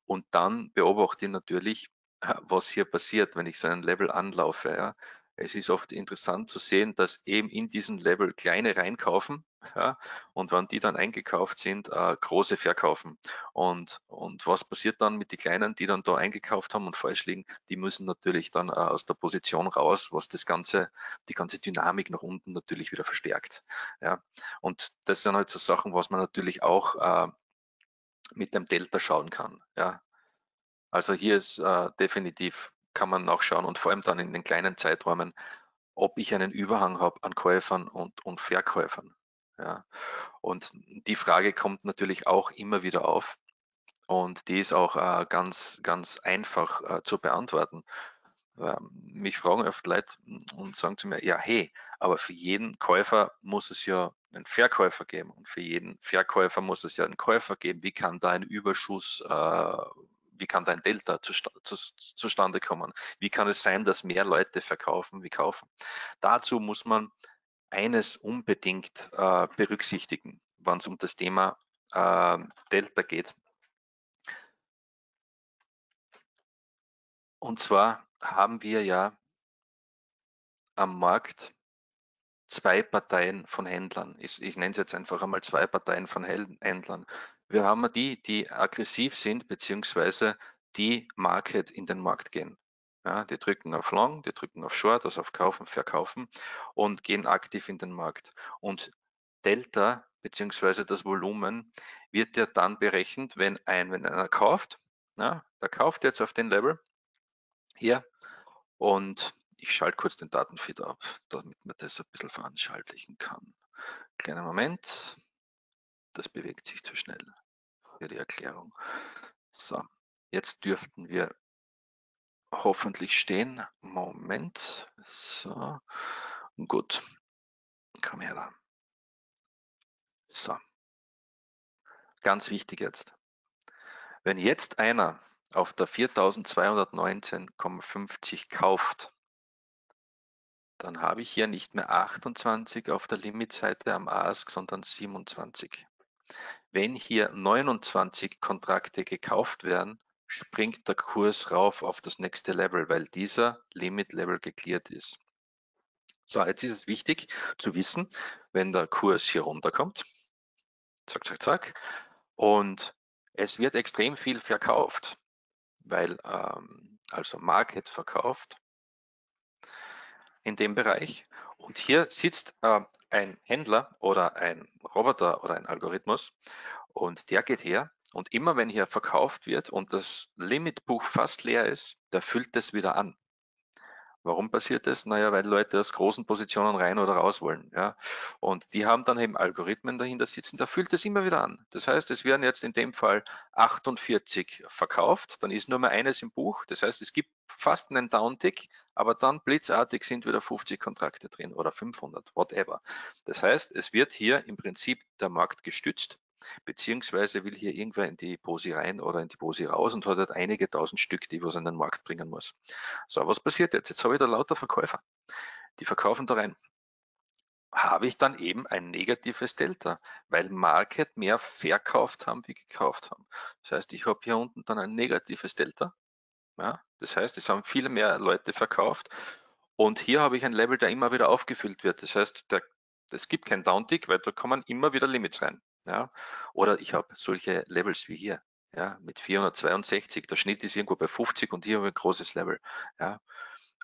Und dann beobachte ich natürlich, äh, was hier passiert, wenn ich so ein Level anlaufe. Ja. Es ist oft interessant zu sehen, dass eben in diesem Level kleine reinkaufen ja, und wenn die dann eingekauft sind, äh, große verkaufen. Und, und was passiert dann mit den Kleinen, die dann da eingekauft haben und falsch liegen? Die müssen natürlich dann äh, aus der Position raus, was das Ganze, die ganze Dynamik nach unten natürlich wieder verstärkt. Ja. Und das sind halt so Sachen, was man natürlich auch äh, mit dem Delta schauen kann. Ja. Also hier ist äh, definitiv kann man nachschauen und vor allem dann in den kleinen Zeiträumen, ob ich einen Überhang habe an Käufern und, und Verkäufern. Ja. Und die Frage kommt natürlich auch immer wieder auf und die ist auch äh, ganz, ganz einfach äh, zu beantworten. Ähm, mich fragen oft Leute und sagen zu mir, ja, hey, aber für jeden Käufer muss es ja einen Verkäufer geben und für jeden Verkäufer muss es ja einen Käufer geben. Wie kann da ein Überschuss äh, wie kann da ein Delta zustande kommen? Wie kann es sein, dass mehr Leute verkaufen wie kaufen? Dazu muss man eines unbedingt äh, berücksichtigen, wenn es um das Thema äh, Delta geht. Und zwar haben wir ja am Markt zwei Parteien von Händlern. Ich, ich nenne es jetzt einfach einmal zwei Parteien von Händlern. Wir haben die, die aggressiv sind, beziehungsweise die Market in den Markt gehen. Ja, die drücken auf Long, die drücken auf Short, also auf Kaufen, Verkaufen und gehen aktiv in den Markt. Und Delta beziehungsweise das Volumen wird ja dann berechnet, wenn ein, wenn einer kauft, ja, der kauft jetzt auf den Level hier und ich schalte kurz den Datenfeed ab, damit man das ein bisschen veranschaulichen kann. Kleiner Moment, das bewegt sich zu schnell für die Erklärung. So, jetzt dürften wir hoffentlich stehen. Moment. So, gut. Komm her da. So. Ganz wichtig jetzt. Wenn jetzt einer auf der 4219,50 kauft, dann habe ich hier nicht mehr 28 auf der Limitseite am ASK, sondern 27. Wenn hier 29 Kontrakte gekauft werden, springt der Kurs rauf auf das nächste Level, weil dieser Limit Level geklärt ist. So, jetzt ist es wichtig zu wissen, wenn der Kurs hier runterkommt, zack, zack, zack, und es wird extrem viel verkauft, weil ähm, also Market verkauft, in dem Bereich. Und hier sitzt äh, ein Händler oder ein Roboter oder ein Algorithmus und der geht her und immer wenn hier verkauft wird und das Limitbuch fast leer ist, der füllt es wieder an. Warum passiert das? Naja, weil Leute aus großen Positionen rein oder raus wollen. Ja? Und die haben dann eben Algorithmen dahinter sitzen, da füllt es immer wieder an. Das heißt, es werden jetzt in dem Fall 48 verkauft, dann ist nur mehr eines im Buch. Das heißt, es gibt fast einen Downtick, aber dann blitzartig sind wieder 50 Kontrakte drin oder 500, whatever. Das heißt, es wird hier im Prinzip der Markt gestützt beziehungsweise will hier irgendwer in die Posi rein oder in die Posi raus und hat halt einige tausend Stück, die was in den Markt bringen muss. So, was passiert jetzt? Jetzt habe ich da lauter Verkäufer. Die verkaufen da rein. Habe ich dann eben ein negatives Delta, weil Market mehr verkauft haben, wie gekauft haben. Das heißt, ich habe hier unten dann ein negatives Delta. Ja, das heißt, es haben viele mehr Leute verkauft. Und hier habe ich ein Level, der immer wieder aufgefüllt wird. Das heißt, es gibt kein Downtick, weil da kommen immer wieder Limits rein. Ja? Oder ich habe solche Levels wie hier, ja, mit 462. Der Schnitt ist irgendwo bei 50 und hier habe ich ein großes Level. Ja?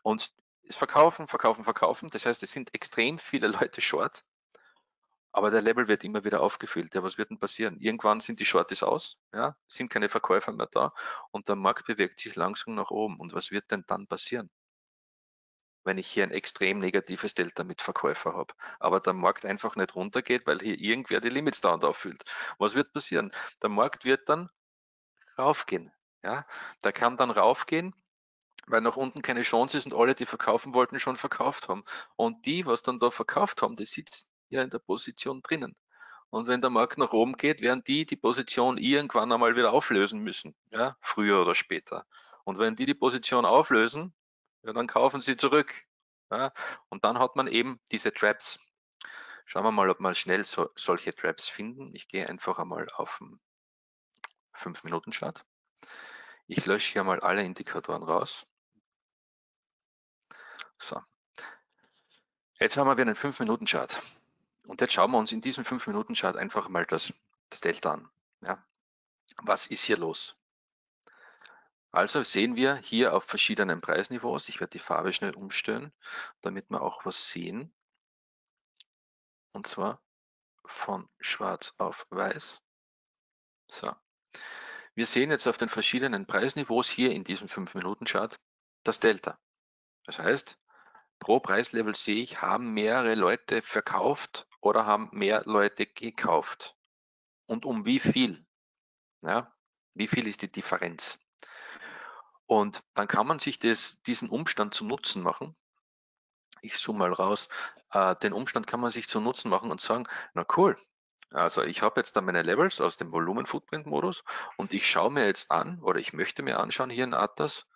Und es verkaufen, verkaufen, verkaufen. Das heißt, es sind extrem viele Leute short, aber der Level wird immer wieder aufgefüllt. Ja, was wird denn passieren? Irgendwann sind die Shorties aus, ja, sind keine Verkäufer mehr da und der Markt bewegt sich langsam nach oben. Und was wird denn dann passieren? Wenn ich hier ein extrem negatives Delta mit Verkäufer habe, aber der Markt einfach nicht runtergeht, weil hier irgendwer die Limits dauernd auffüllt. Was wird passieren? Der Markt wird dann raufgehen. Ja, der kann dann raufgehen, weil nach unten keine Chance ist und alle, die verkaufen wollten, schon verkauft haben. Und die, was dann da verkauft haben, die sitzen ja in der Position drinnen. Und wenn der Markt nach oben geht, werden die die Position irgendwann einmal wieder auflösen müssen, ja, früher oder später. Und wenn die die Position auflösen, ja, dann kaufen Sie zurück. Ja, und dann hat man eben diese Traps. Schauen wir mal, ob wir schnell so, solche Traps finden. Ich gehe einfach einmal auf den 5-Minuten-Chart. Ich lösche hier mal alle Indikatoren raus. So, Jetzt haben wir einen 5-Minuten-Chart. Und jetzt schauen wir uns in diesem 5-Minuten-Chart einfach mal das, das Delta an. Ja. Was ist hier los? Also sehen wir hier auf verschiedenen Preisniveaus, ich werde die Farbe schnell umstellen, damit wir auch was sehen. Und zwar von schwarz auf weiß. So. Wir sehen jetzt auf den verschiedenen Preisniveaus hier in diesem 5-Minuten-Chart das Delta. Das heißt, pro Preislevel sehe ich, haben mehrere Leute verkauft oder haben mehr Leute gekauft. Und um wie viel? Ja, wie viel ist die Differenz? Und dann kann man sich das, diesen Umstand zu Nutzen machen. Ich zoome mal raus. Äh, den Umstand kann man sich zu Nutzen machen und sagen, na cool, also ich habe jetzt da meine Levels aus dem Volumen-Footprint-Modus und ich schaue mir jetzt an oder ich möchte mir anschauen hier in Atas,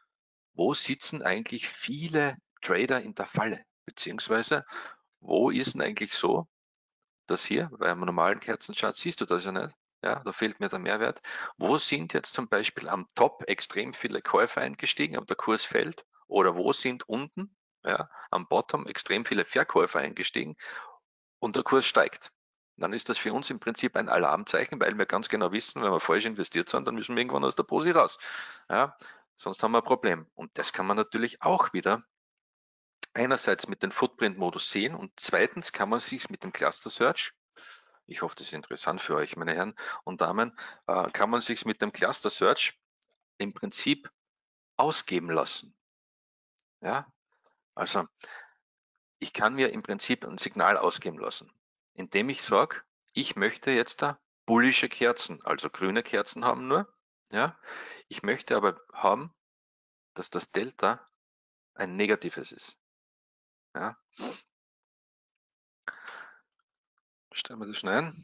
wo sitzen eigentlich viele Trader in der Falle? Beziehungsweise, wo ist denn eigentlich so, dass hier, bei einem normalen Kerzenchart siehst du das ja nicht, ja, da fehlt mir der Mehrwert. Wo sind jetzt zum Beispiel am Top extrem viele Käufer eingestiegen, aber der Kurs fällt? Oder wo sind unten, ja, am Bottom extrem viele Verkäufer eingestiegen und der Kurs steigt? Dann ist das für uns im Prinzip ein Alarmzeichen, weil wir ganz genau wissen, wenn wir falsch investiert sind, dann müssen wir irgendwann aus der Posi raus. Ja, sonst haben wir ein Problem. Und das kann man natürlich auch wieder einerseits mit dem Footprint-Modus sehen und zweitens kann man sich mit dem Cluster Search, ich hoffe, das ist interessant für euch, meine Herren und Damen, äh, kann man sich mit dem Cluster Search im Prinzip ausgeben lassen. Ja, also ich kann mir im Prinzip ein Signal ausgeben lassen, indem ich sage, ich möchte jetzt da bullische Kerzen, also grüne Kerzen haben nur. Ja, ich möchte aber haben, dass das Delta ein negatives ist. Ja. Stellen wir das schnell ein.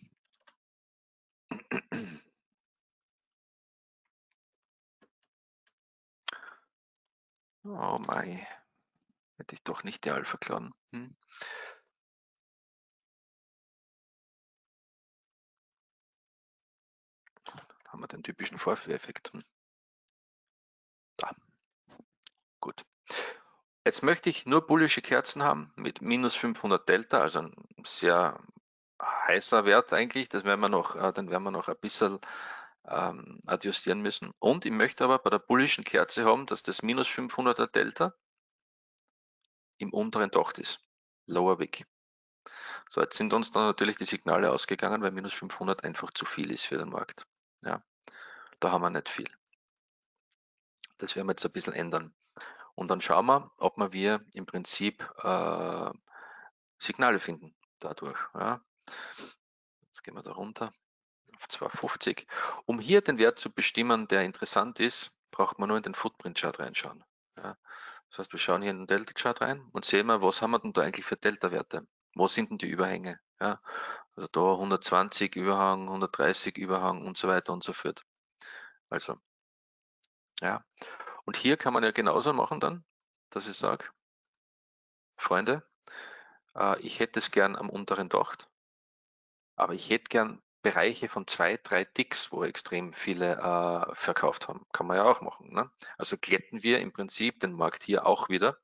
Oh mein, hätte ich doch nicht die Alpha geladen. Hm. haben wir den typischen Vorführeffekt. Hm. Da. Gut. Jetzt möchte ich nur bullische Kerzen haben mit minus 500 Delta, also ein sehr heißer Wert eigentlich. Das werden wir noch, äh, den werden wir noch ein bisschen ähm, adjustieren müssen. Und ich möchte aber bei der bullischen Kerze haben, dass das minus 500er Delta im unteren Docht ist, Lower Wick. So, jetzt sind uns dann natürlich die Signale ausgegangen, weil minus 500 einfach zu viel ist für den Markt. Ja, da haben wir nicht viel. Das werden wir jetzt ein bisschen ändern. Und dann schauen wir, ob wir im Prinzip äh, Signale finden dadurch. Ja. Jetzt gehen wir da runter auf 250. Um hier den Wert zu bestimmen, der interessant ist, braucht man nur in den Footprint-Chart reinschauen. Ja. Das heißt, wir schauen hier in den Delta-Chart rein und sehen mal, was haben wir denn da eigentlich für Delta-Werte? Wo sind denn die Überhänge? Ja. Also da 120 Überhang, 130 Überhang und so weiter und so fort. Also, ja. Und hier kann man ja genauso machen dann, dass ich sage, Freunde, äh, ich hätte es gern am unteren Docht, aber ich hätte gern Bereiche von zwei, drei Ticks, wo extrem viele äh, verkauft haben. Kann man ja auch machen. Ne? Also glätten wir im Prinzip den Markt hier auch wieder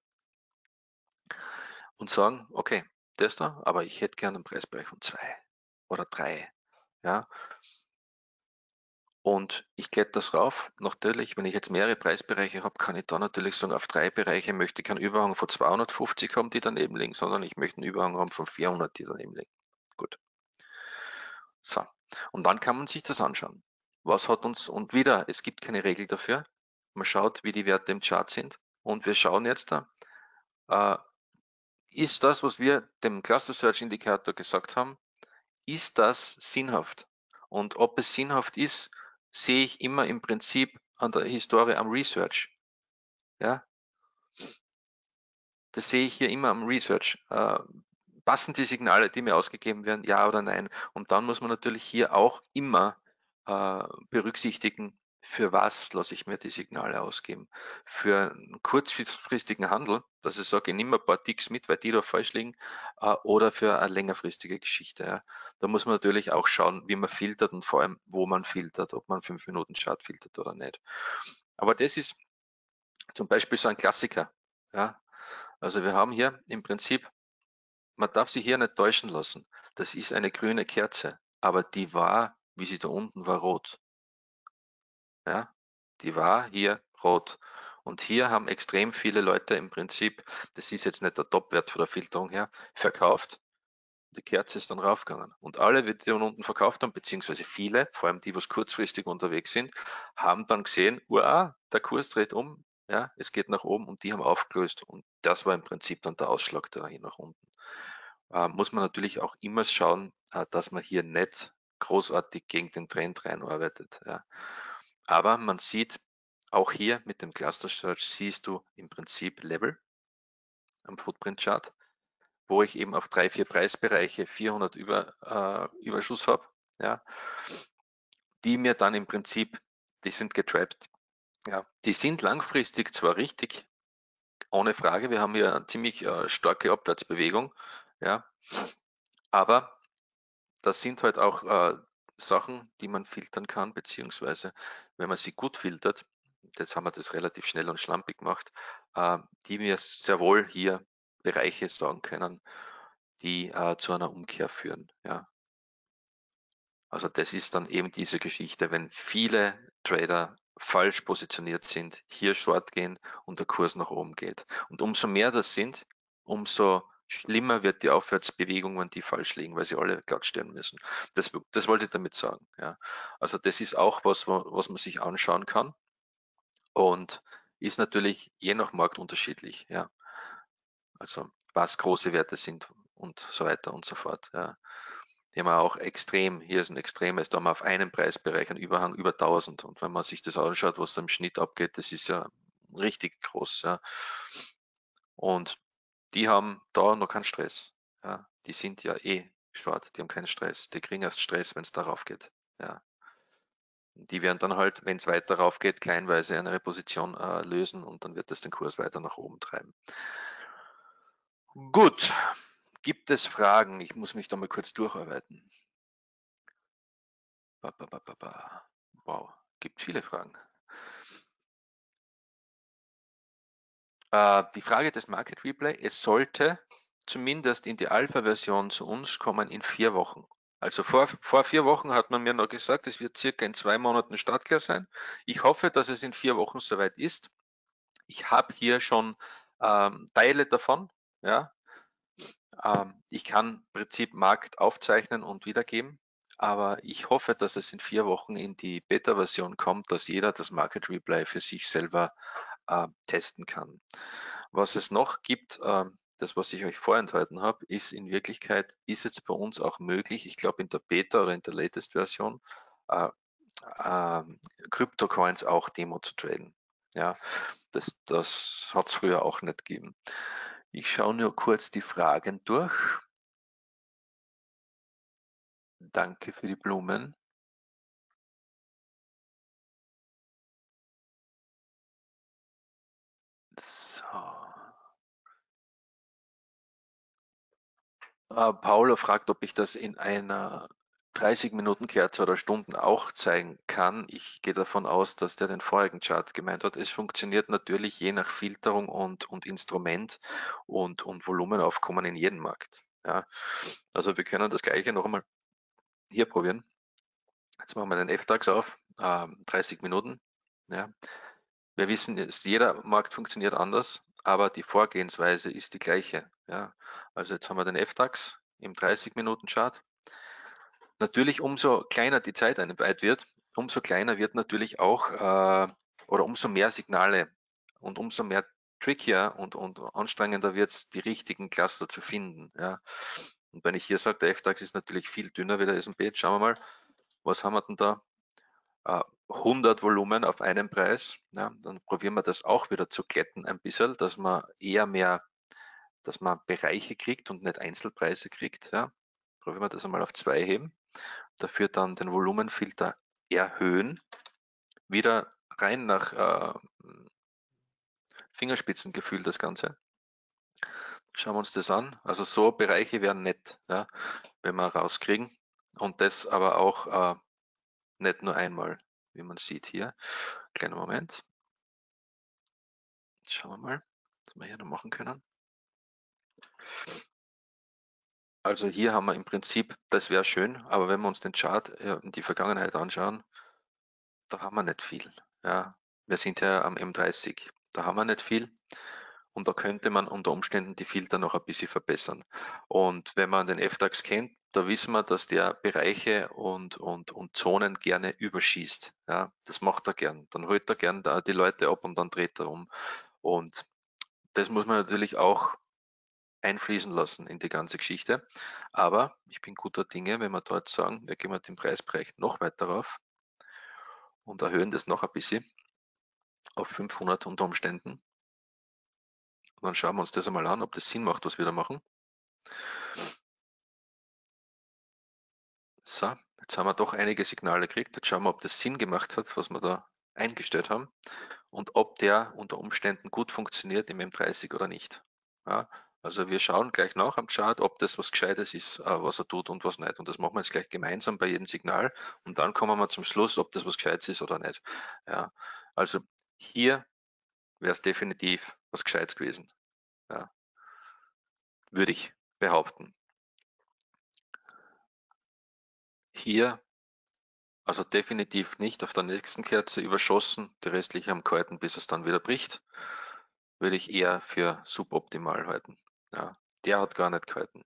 und sagen, okay, das da, aber ich hätte gern einen Preisbereich von zwei oder drei. Ja, und ich glätte das rauf. Natürlich, wenn ich jetzt mehrere Preisbereiche habe, kann ich da natürlich sagen, auf drei Bereiche möchte ich keinen Überhang von 250 haben, die daneben liegen, sondern ich möchte einen Überhang haben von 400, die daneben liegen. Gut. So. Und dann kann man sich das anschauen. Was hat uns, und wieder, es gibt keine Regel dafür. Man schaut, wie die Werte im Chart sind. Und wir schauen jetzt da, äh, ist das, was wir dem Cluster Search Indikator gesagt haben, ist das sinnhaft? Und ob es sinnhaft ist, sehe ich immer im Prinzip an der Historie am Research. Ja, das sehe ich hier immer am Research. Äh, passen die Signale, die mir ausgegeben werden, ja oder nein? Und dann muss man natürlich hier auch immer äh, berücksichtigen, für was lasse ich mir die Signale ausgeben? Für einen kurzfristigen Handel, dass ich sage, ich nehme ein paar Ticks mit, weil die da falsch liegen, äh, oder für eine längerfristige Geschichte. Ja. Da muss man natürlich auch schauen, wie man filtert und vor allem, wo man filtert, ob man fünf Minuten Chart filtert oder nicht. Aber das ist zum Beispiel so ein Klassiker. Ja. Also wir haben hier im Prinzip man darf sich hier nicht täuschen lassen. Das ist eine grüne Kerze, aber die war, wie sie da unten war, rot. Ja, die war hier rot. Und hier haben extrem viele Leute im Prinzip, das ist jetzt nicht der Topwert von der Filterung her, verkauft. Die Kerze ist dann raufgegangen. Und alle, die unten verkauft haben, beziehungsweise viele, vor allem die, was kurzfristig unterwegs sind, haben dann gesehen, wow, der Kurs dreht um, ja, es geht nach oben und die haben aufgelöst. Und das war im Prinzip dann der Ausschlag dahin nach unten. Äh, muss man natürlich auch immer schauen, äh, dass man hier nicht großartig gegen den Trend reinarbeitet. Ja. Aber man sieht, auch hier mit dem Cluster Search siehst du im Prinzip Level am Footprint Chart, wo ich eben auf drei, vier Preisbereiche 400 über, äh, Überschuss habe, ja, die mir dann im Prinzip, die sind getrappt. Ja, die sind langfristig zwar richtig, ohne Frage, wir haben hier eine ziemlich äh, starke Abwärtsbewegung, ja, aber das sind halt auch äh, Sachen, die man filtern kann, beziehungsweise wenn man sie gut filtert, jetzt haben wir das relativ schnell und schlampig gemacht, äh, die mir sehr wohl hier Bereiche sagen können, die äh, zu einer Umkehr führen. Ja. Also das ist dann eben diese Geschichte, wenn viele Trader falsch positioniert sind, hier short gehen und der Kurs nach oben geht. Und umso mehr das sind, umso schlimmer wird die Aufwärtsbewegung, wenn die falsch liegen, weil sie alle glatt stehen müssen. Das, das wollte ich damit sagen. Ja. Also das ist auch was, was man sich anschauen kann und ist natürlich je nach Markt unterschiedlich. Ja. Also was große Werte sind und so weiter und so fort. Ja. Die haben auch extrem, hier ist ein extremes, da haben wir auf einem Preisbereich einen Überhang über 1000 und wenn man sich das anschaut, was da im Schnitt abgeht, das ist ja richtig groß. Ja. Und die haben da noch keinen Stress. Ja. Die sind ja eh short, die haben keinen Stress. Die kriegen erst Stress, wenn es darauf geht. Ja. Die werden dann halt, wenn es weiter rauf geht, kleinweise eine Reposition äh, lösen und dann wird das den Kurs weiter nach oben treiben. Gut, gibt es Fragen? Ich muss mich da mal kurz durcharbeiten. Ba, ba, ba, wow, gibt viele Fragen. Äh, die Frage des Market Replay, es sollte zumindest in die Alpha-Version zu uns kommen in vier Wochen. Also vor, vor vier Wochen hat man mir noch gesagt, es wird circa in zwei Monaten startklar sein. Ich hoffe, dass es in vier Wochen soweit ist. Ich habe hier schon ähm, Teile davon. Ja. Ähm, ich kann im Prinzip Markt aufzeichnen und wiedergeben. Aber ich hoffe, dass es in vier Wochen in die Beta-Version kommt, dass jeder das Market Replay für sich selber äh, testen kann. Was es noch gibt, äh, das, was ich euch vorenthalten habe, ist in Wirklichkeit, ist jetzt bei uns auch möglich, ich glaube in der Beta oder in der Latest Version, äh, Kryptocoins auch Demo zu traden. Ja, das, das hat es früher auch nicht gegeben. Ich schaue nur kurz die Fragen durch. Danke für die Blumen. So. Äh, Paolo fragt, ob ich das in einer 30 Minuten Kerze oder Stunden auch zeigen kann. Ich gehe davon aus, dass der den vorigen Chart gemeint hat. Es funktioniert natürlich je nach Filterung und, und Instrument und, und Volumenaufkommen in jedem Markt. Ja. Also wir können das gleiche noch einmal hier probieren. Jetzt machen wir den F-Tags auf, äh, 30 Minuten. Ja. Wir wissen, jeder Markt funktioniert anders, aber die Vorgehensweise ist die gleiche. Ja. Also jetzt haben wir den F-DAX im 30-Minuten-Chart. Natürlich, umso kleiner die Zeiteinheit wird, umso kleiner wird natürlich auch äh, oder umso mehr Signale und umso mehr trickier und, und anstrengender wird es, die richtigen Cluster zu finden. Ja. Und wenn ich hier sage, der F-DAX ist natürlich viel dünner wie der S&P, schauen wir mal, was haben wir denn da? 100 Volumen auf einen Preis, ja, dann probieren wir das auch wieder zu glätten ein bisschen, dass man eher mehr, dass man Bereiche kriegt und nicht Einzelpreise kriegt. Ja. Probieren wir das einmal auf zwei heben, dafür dann den Volumenfilter erhöhen, wieder rein nach äh, Fingerspitzengefühl das Ganze. Schauen wir uns das an. Also so Bereiche wären nett, ja, wenn wir rauskriegen und das aber auch äh, nicht nur einmal, wie man sieht hier. Kleiner Moment. Schauen wir mal, was wir hier noch machen können. Also hier haben wir im Prinzip, das wäre schön, aber wenn wir uns den Chart in die Vergangenheit anschauen, da haben wir nicht viel. Ja, wir sind ja am M30, da haben wir nicht viel und da könnte man unter Umständen die Filter noch ein bisschen verbessern. Und wenn man den FDAX kennt, da wissen wir, dass der Bereiche und, und, und Zonen gerne überschießt. Ja, das macht er gern. Dann holt er gern da die Leute ab und dann dreht er um. Und das muss man natürlich auch einfließen lassen in die ganze Geschichte. Aber ich bin guter Dinge, wenn wir dort sagen, wir gehen mit dem Preisbereich noch weiter rauf und erhöhen das noch ein bisschen auf 500 unter Umständen. Und dann schauen wir uns das einmal an, ob das Sinn macht, was wir da machen. So, jetzt haben wir doch einige Signale gekriegt. Jetzt schauen wir, ob das Sinn gemacht hat, was wir da eingestellt haben und ob der unter Umständen gut funktioniert im M30 oder nicht. Ja, also wir schauen gleich nach am Chart, ob das was Gescheites ist, äh, was er tut und was nicht. Und das machen wir jetzt gleich gemeinsam bei jedem Signal und dann kommen wir zum Schluss, ob das was Gescheites ist oder nicht. Ja, also hier wäre es definitiv was Gescheites gewesen. Ja, würde ich behaupten. Hier also definitiv nicht auf der nächsten Kerze überschossen, die restliche am kalten, bis es dann wieder bricht, würde ich eher für suboptimal halten. Ja, der hat gar nicht gehalten.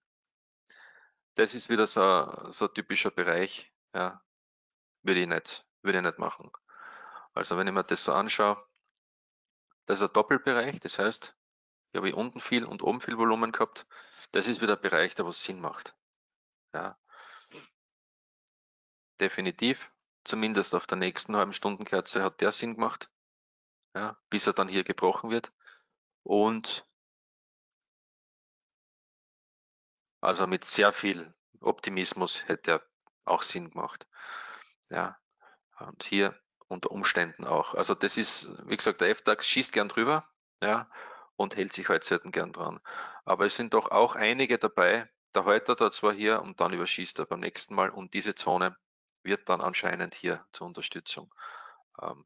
Das ist wieder so, so ein typischer Bereich, ja, würde ich nicht, würde ich nicht machen. Also wenn ich mir das so anschaue, das ist ein Doppelbereich, das heißt, hier habe ich unten viel und oben viel Volumen gehabt. Das ist wieder ein Bereich, der was Sinn macht. Ja. Definitiv, zumindest auf der nächsten halben Stundenkerze hat der Sinn gemacht, ja, bis er dann hier gebrochen wird. Und Also mit sehr viel Optimismus hätte er auch Sinn gemacht. Ja, und hier unter Umständen auch. Also das ist, wie gesagt, der FDAX schießt gern drüber, ja, und hält sich halt selten gern dran. Aber es sind doch auch einige dabei, der Häuter da zwar hier und dann überschießt er beim nächsten Mal und diese Zone wird dann anscheinend hier zur Unterstützung. Ähm,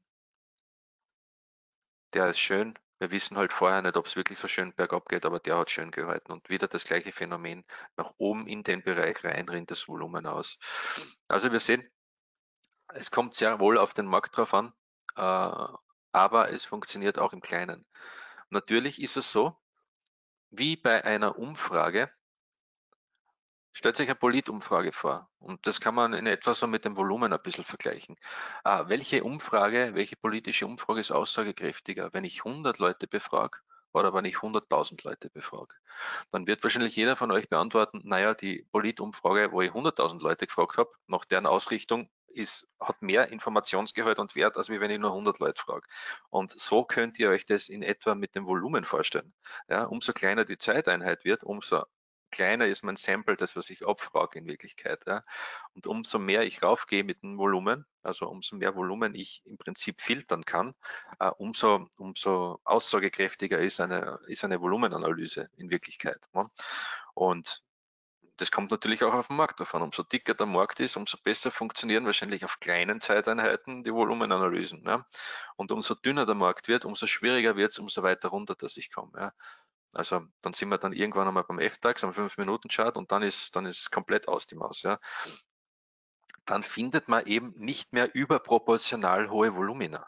der ist schön, wir wissen halt vorher nicht, ob es wirklich so schön bergab geht, aber der hat schön gehalten und wieder das gleiche Phänomen nach oben in den Bereich rein rinnt das Volumen aus. Also wir sehen, es kommt sehr wohl auf den Markt drauf an, äh, aber es funktioniert auch im Kleinen. Natürlich ist es so, wie bei einer Umfrage, Stellt euch eine Politumfrage vor und das kann man in etwa so mit dem Volumen ein bisschen vergleichen. Äh, welche Umfrage, welche politische Umfrage ist aussagekräftiger, wenn ich 100 Leute befrage oder wenn ich 100.000 Leute befrage? Dann wird wahrscheinlich jeder von euch beantworten, naja, die Politumfrage, wo ich 100.000 Leute gefragt habe, nach deren Ausrichtung ist, hat mehr Informationsgehalt und Wert, als wenn ich nur 100 Leute frage. Und so könnt ihr euch das in etwa mit dem Volumen vorstellen. Ja, umso kleiner die Zeiteinheit wird, umso kleiner ist mein Sample, das was ich abfrage in Wirklichkeit. Ja. Und umso mehr ich raufgehe mit dem Volumen, also umso mehr Volumen ich im Prinzip filtern kann, uh, umso, umso aussagekräftiger ist eine, ist eine Volumenanalyse in Wirklichkeit. Ja. Und das kommt natürlich auch auf den Markt davon. Umso dicker der Markt ist, umso besser funktionieren wahrscheinlich auf kleinen Zeiteinheiten die Volumenanalysen. Ja. Und umso dünner der Markt wird, umso schwieriger wird es, umso weiter runter, dass ich komme. Ja. Also dann sind wir dann irgendwann einmal beim F-Tags am 5-Minuten-Chart und dann ist, dann ist komplett aus die Maus. Ja. Dann findet man eben nicht mehr überproportional hohe Volumina.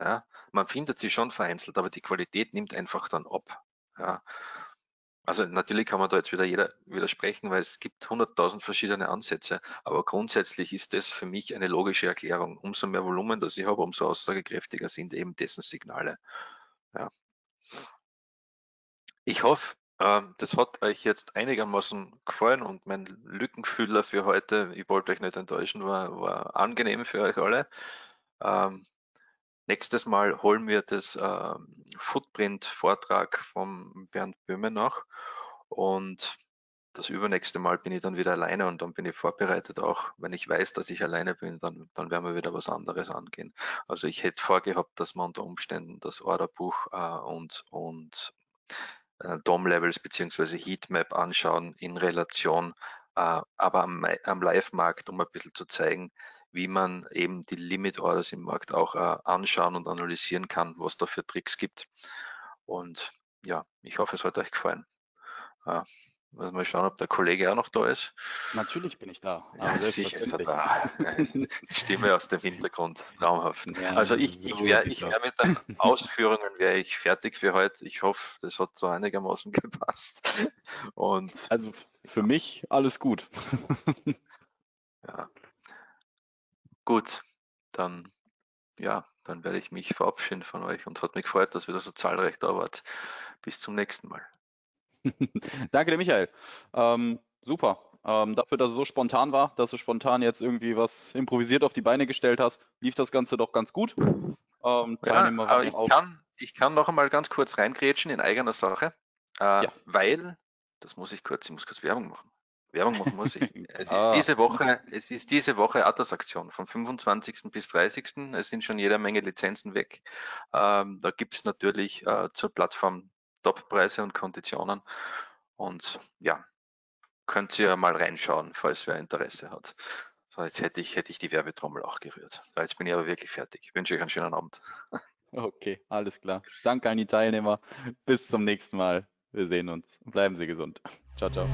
Ja. Man findet sie schon vereinzelt, aber die Qualität nimmt einfach dann ab. Ja. Also natürlich kann man da jetzt wieder jeder widersprechen, weil es gibt 100.000 verschiedene Ansätze, aber grundsätzlich ist das für mich eine logische Erklärung. Umso mehr Volumen das ich habe, umso aussagekräftiger sind eben dessen Signale. Ja. Ich hoffe, ähm, das hat euch jetzt einigermaßen gefallen und mein Lückenfüller für heute, ich wollte euch nicht enttäuschen, war, war angenehm für euch alle. Ähm, nächstes Mal holen wir das ähm, Footprint-Vortrag vom Bernd Böhme nach und das übernächste Mal bin ich dann wieder alleine und dann bin ich vorbereitet auch, wenn ich weiß, dass ich alleine bin, dann, dann werden wir wieder was anderes angehen. Also ich hätte vorgehabt, dass man unter Umständen das Orderbuch äh, und, und DOM-Levels beziehungsweise Heatmap anschauen in Relation, äh, aber am, am Live-Markt, um ein bisschen zu zeigen, wie man eben die Limit-Orders im Markt auch äh, anschauen und analysieren kann, was da für Tricks gibt. Und ja, ich hoffe, es hat euch gefallen. Muss mal schauen, ob der Kollege auch noch da ist. Natürlich bin ich da. Ja, sicher ist er da. Die Stimme aus dem Hintergrund, traumhaft. Ja, also ich, ich wäre ich wär mit den Ausführungen wäre ich fertig für heute. Ich hoffe, das hat so einigermaßen gepasst. Und also für mich alles gut. ja. Gut, dann ja, dann werde ich mich verabschieden von euch und hat mich gefreut, dass wieder so zahlreich da wart. Bis zum nächsten Mal. Danke dir, Michael. Ähm, super. Ähm, dafür, dass es so spontan war, dass du spontan jetzt irgendwie was improvisiert auf die Beine gestellt hast, lief das Ganze doch ganz gut. Ähm, ja, aber ich, kann, ich kann noch einmal ganz kurz reingrätschen in eigener Sache, äh, ja. weil, das muss ich kurz, ich muss kurz Werbung machen. Werbung machen muss ich. Es ist ah. diese Woche, es ist diese Woche Atlas-Aktion vom 25. bis 30. Es sind schon jede Menge Lizenzen weg. Ähm, da gibt es natürlich äh, zur Plattform Top-Preise und Konditionen. Und ja, könnt ihr mal reinschauen, falls wer Interesse hat. So, jetzt hätte ich, hätte ich die Werbetrommel auch gerührt. Jetzt bin ich aber wirklich fertig. Ich wünsche euch einen schönen Abend. Okay, alles klar. Danke an die Teilnehmer. Bis zum nächsten Mal. Wir sehen uns. Bleiben Sie gesund. Ciao, ciao.